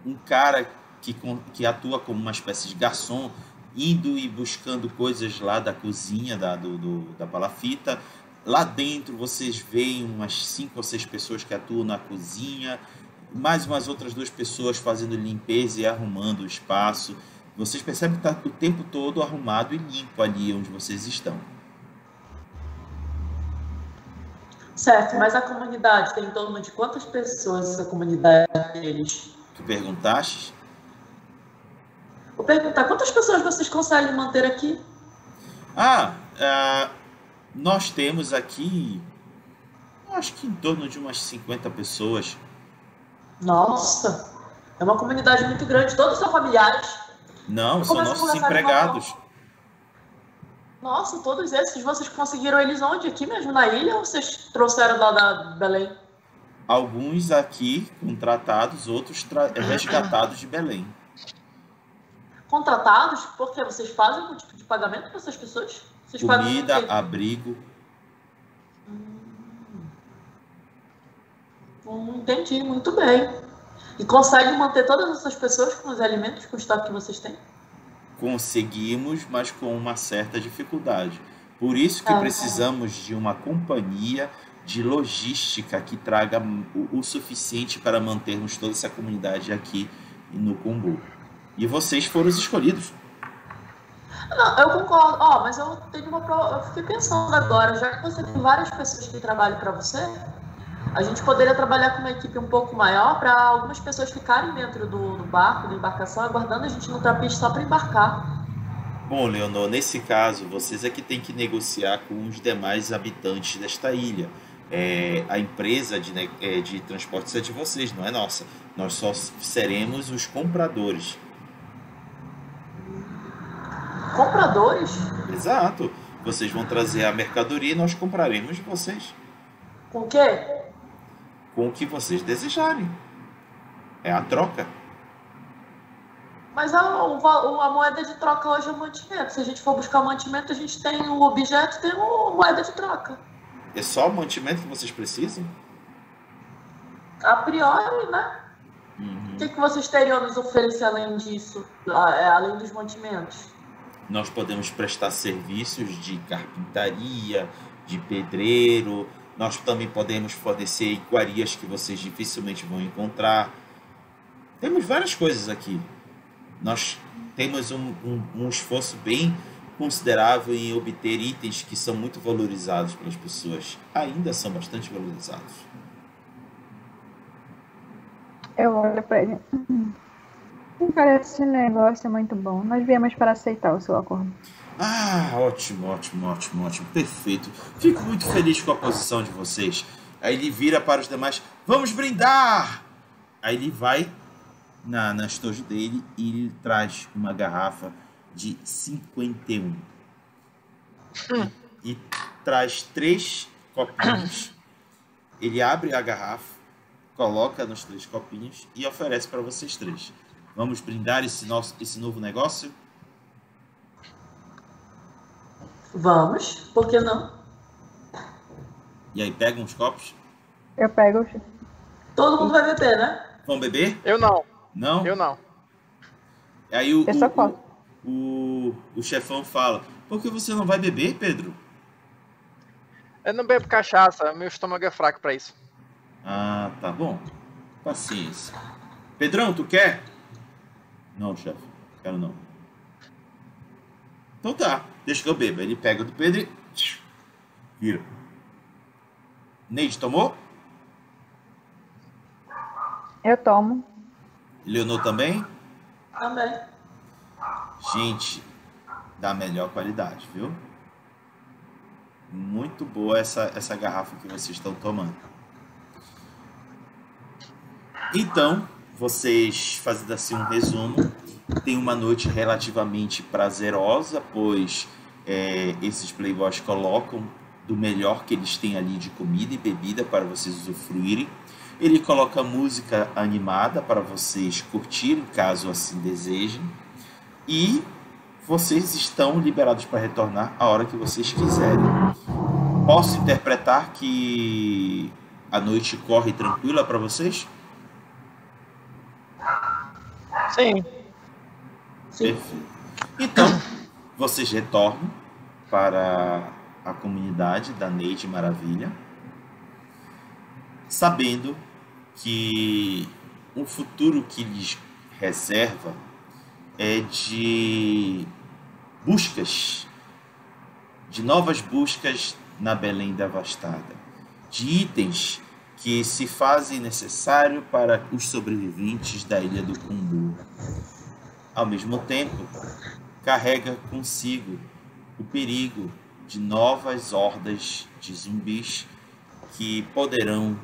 um cara que, que atua como uma espécie de garçom, indo e buscando coisas lá da cozinha da, do, do- da palafita. Lá dentro vocês veem umas cinco ou seis pessoas que atuam na cozinha, mais umas outras duas pessoas fazendo limpeza e arrumando o espaço. Vocês percebem que está o tempo todo arrumado e limpo ali onde vocês estão. Certo, mas a comunidade tem em torno de quantas pessoas essa comunidade deles? Tu perguntaste? Vou perguntar, quantas pessoas vocês conseguem manter aqui? Ah, ah, nós temos aqui, acho que em torno de umas 50 pessoas. Nossa, é uma comunidade muito grande, todos são familiares. Não, são Começa a nossos empregados. Nossa, todos esses, vocês conseguiram eles onde? Aqui mesmo na ilha ou vocês trouxeram lá da Belém? Alguns aqui contratados, outros tra- resgatados de Belém. Contratados? Porque vocês fazem algum tipo de pagamento para essas pessoas? Vocês Comida, abrigo. Hum, entendi, muito bem. E conseguem manter todas essas pessoas com os alimentos, com o estoque que vocês têm? Conseguimos, mas com uma certa dificuldade. Por isso que Ah, precisamos de uma companhia de logística que traga o, o suficiente para mantermos toda essa comunidade aqui no Combu. E vocês foram os escolhidos. Não, eu concordo. Ó, mas eu tenho uma. pro- Eu fiquei pensando agora, já que você tem várias pessoas que trabalham para você, a gente poderia trabalhar com uma equipe um pouco maior para algumas pessoas ficarem dentro do, do barco, da embarcação, aguardando a gente no trapiche só para embarcar. Bom, Leonor, nesse caso, vocês é que têm que negociar com os demais habitantes desta ilha. É, a empresa de, ne- é, de transportes é de vocês, não é nossa. Nós só seremos os compradores. Compradores? Exato. Vocês vão trazer a mercadoria e nós compraremos de vocês. Com o quê? Com o que vocês desejarem. É a troca. Mas a, va- o- a moeda de troca hoje é o mantimento. Se a gente for buscar o mantimento, a gente tem o objeto e tem o- a moeda de troca. É só o mantimento que vocês precisam? A priori, né? Uhum. O que, que vocês teriam nos oferecer além disso? A- é, Além dos mantimentos? Nós podemos prestar serviços de carpintaria, de pedreiro. Nós também podemos fornecer iguarias que vocês dificilmente vão encontrar. Temos várias coisas aqui. Nós temos um, um- um esforço bem considerável em obter itens que são muito valorizados pelas pessoas. Ainda são bastante valorizados. Eu olho pra ele. Hum, Cara, esse negócio é muito bom. Nós viemos para aceitar o seu acordo. Ah, ótimo, ótimo, ótimo, ótimo. Perfeito. Fico muito feliz com a posição de vocês. Aí ele vira para os demais. Vamos brindar! Aí ele vai na, na estojo dele e ele traz uma garrafa de 51. E, e traz três copinhos. Ele abre a garrafa, coloca nos três copinhos e oferece para vocês três. Vamos brindar esse, nosso, esse novo negócio? Vamos, por que não? E aí pegam os copos. Eu pego. Todo mundo vai beber, né? Vão beber? Eu não, Não? eu não. Aí o, Eu só o, posso. O, o chefão fala: Por que você não vai beber, Pedro? Eu não bebo cachaça, meu estômago é fraco pra isso. Ah, tá bom. Paciência. Pedrão, tu quer? Não, chefe. Quero não. Então tá, deixa que eu beba. Ele pega do Pedro e. Vira. Neide, tomou? Eu tomo. Leonor também? Também. Gente, da melhor qualidade, viu? Muito boa essa, essa garrafa que vocês estão tomando. Então, vocês fazendo assim um resumo, tem uma noite relativamente prazerosa, pois é, esses playboys colocam do melhor que eles têm ali de comida e bebida para vocês usufruírem. Ele coloca música animada para vocês curtirem, caso assim desejem. E vocês estão liberados para retornar a hora que vocês quiserem. Posso interpretar que a noite corre tranquila para vocês? Sim. Sim. Perfeito. Então, vocês retornam para a comunidade da Neide Maravilha, sabendo que o futuro que lhes reserva é de buscas, de novas buscas na Belém devastada, de itens que se fazem necessário para os sobreviventes da ilha do Cumbu. Ao mesmo tempo, carrega consigo o perigo de novas hordas de zumbis que poderão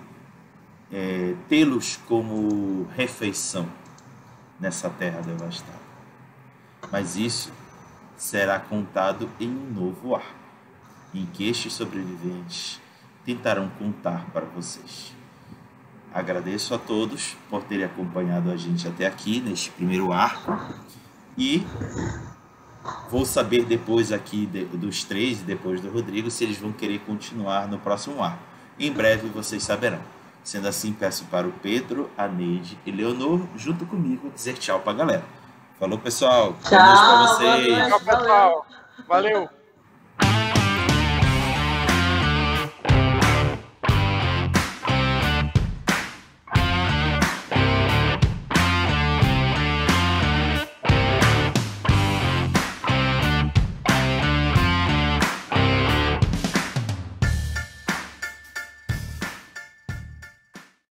é, tê-los como refeição nessa terra devastada. Mas isso será contado em um novo arco, em que estes sobreviventes tentarão contar para vocês. Agradeço a todos por terem acompanhado a gente até aqui neste primeiro arco e vou saber depois aqui de- dos três e depois do Rodrigo se eles vão querer continuar no próximo arco. Em breve vocês saberão. Sendo assim, peço para o Pedro, a Neide e Leonor, junto comigo, dizer tchau para a galera. Falou, pessoal. Boa noite pra Tchau, boa vocês. noite. Tchau, pessoal. Valeu.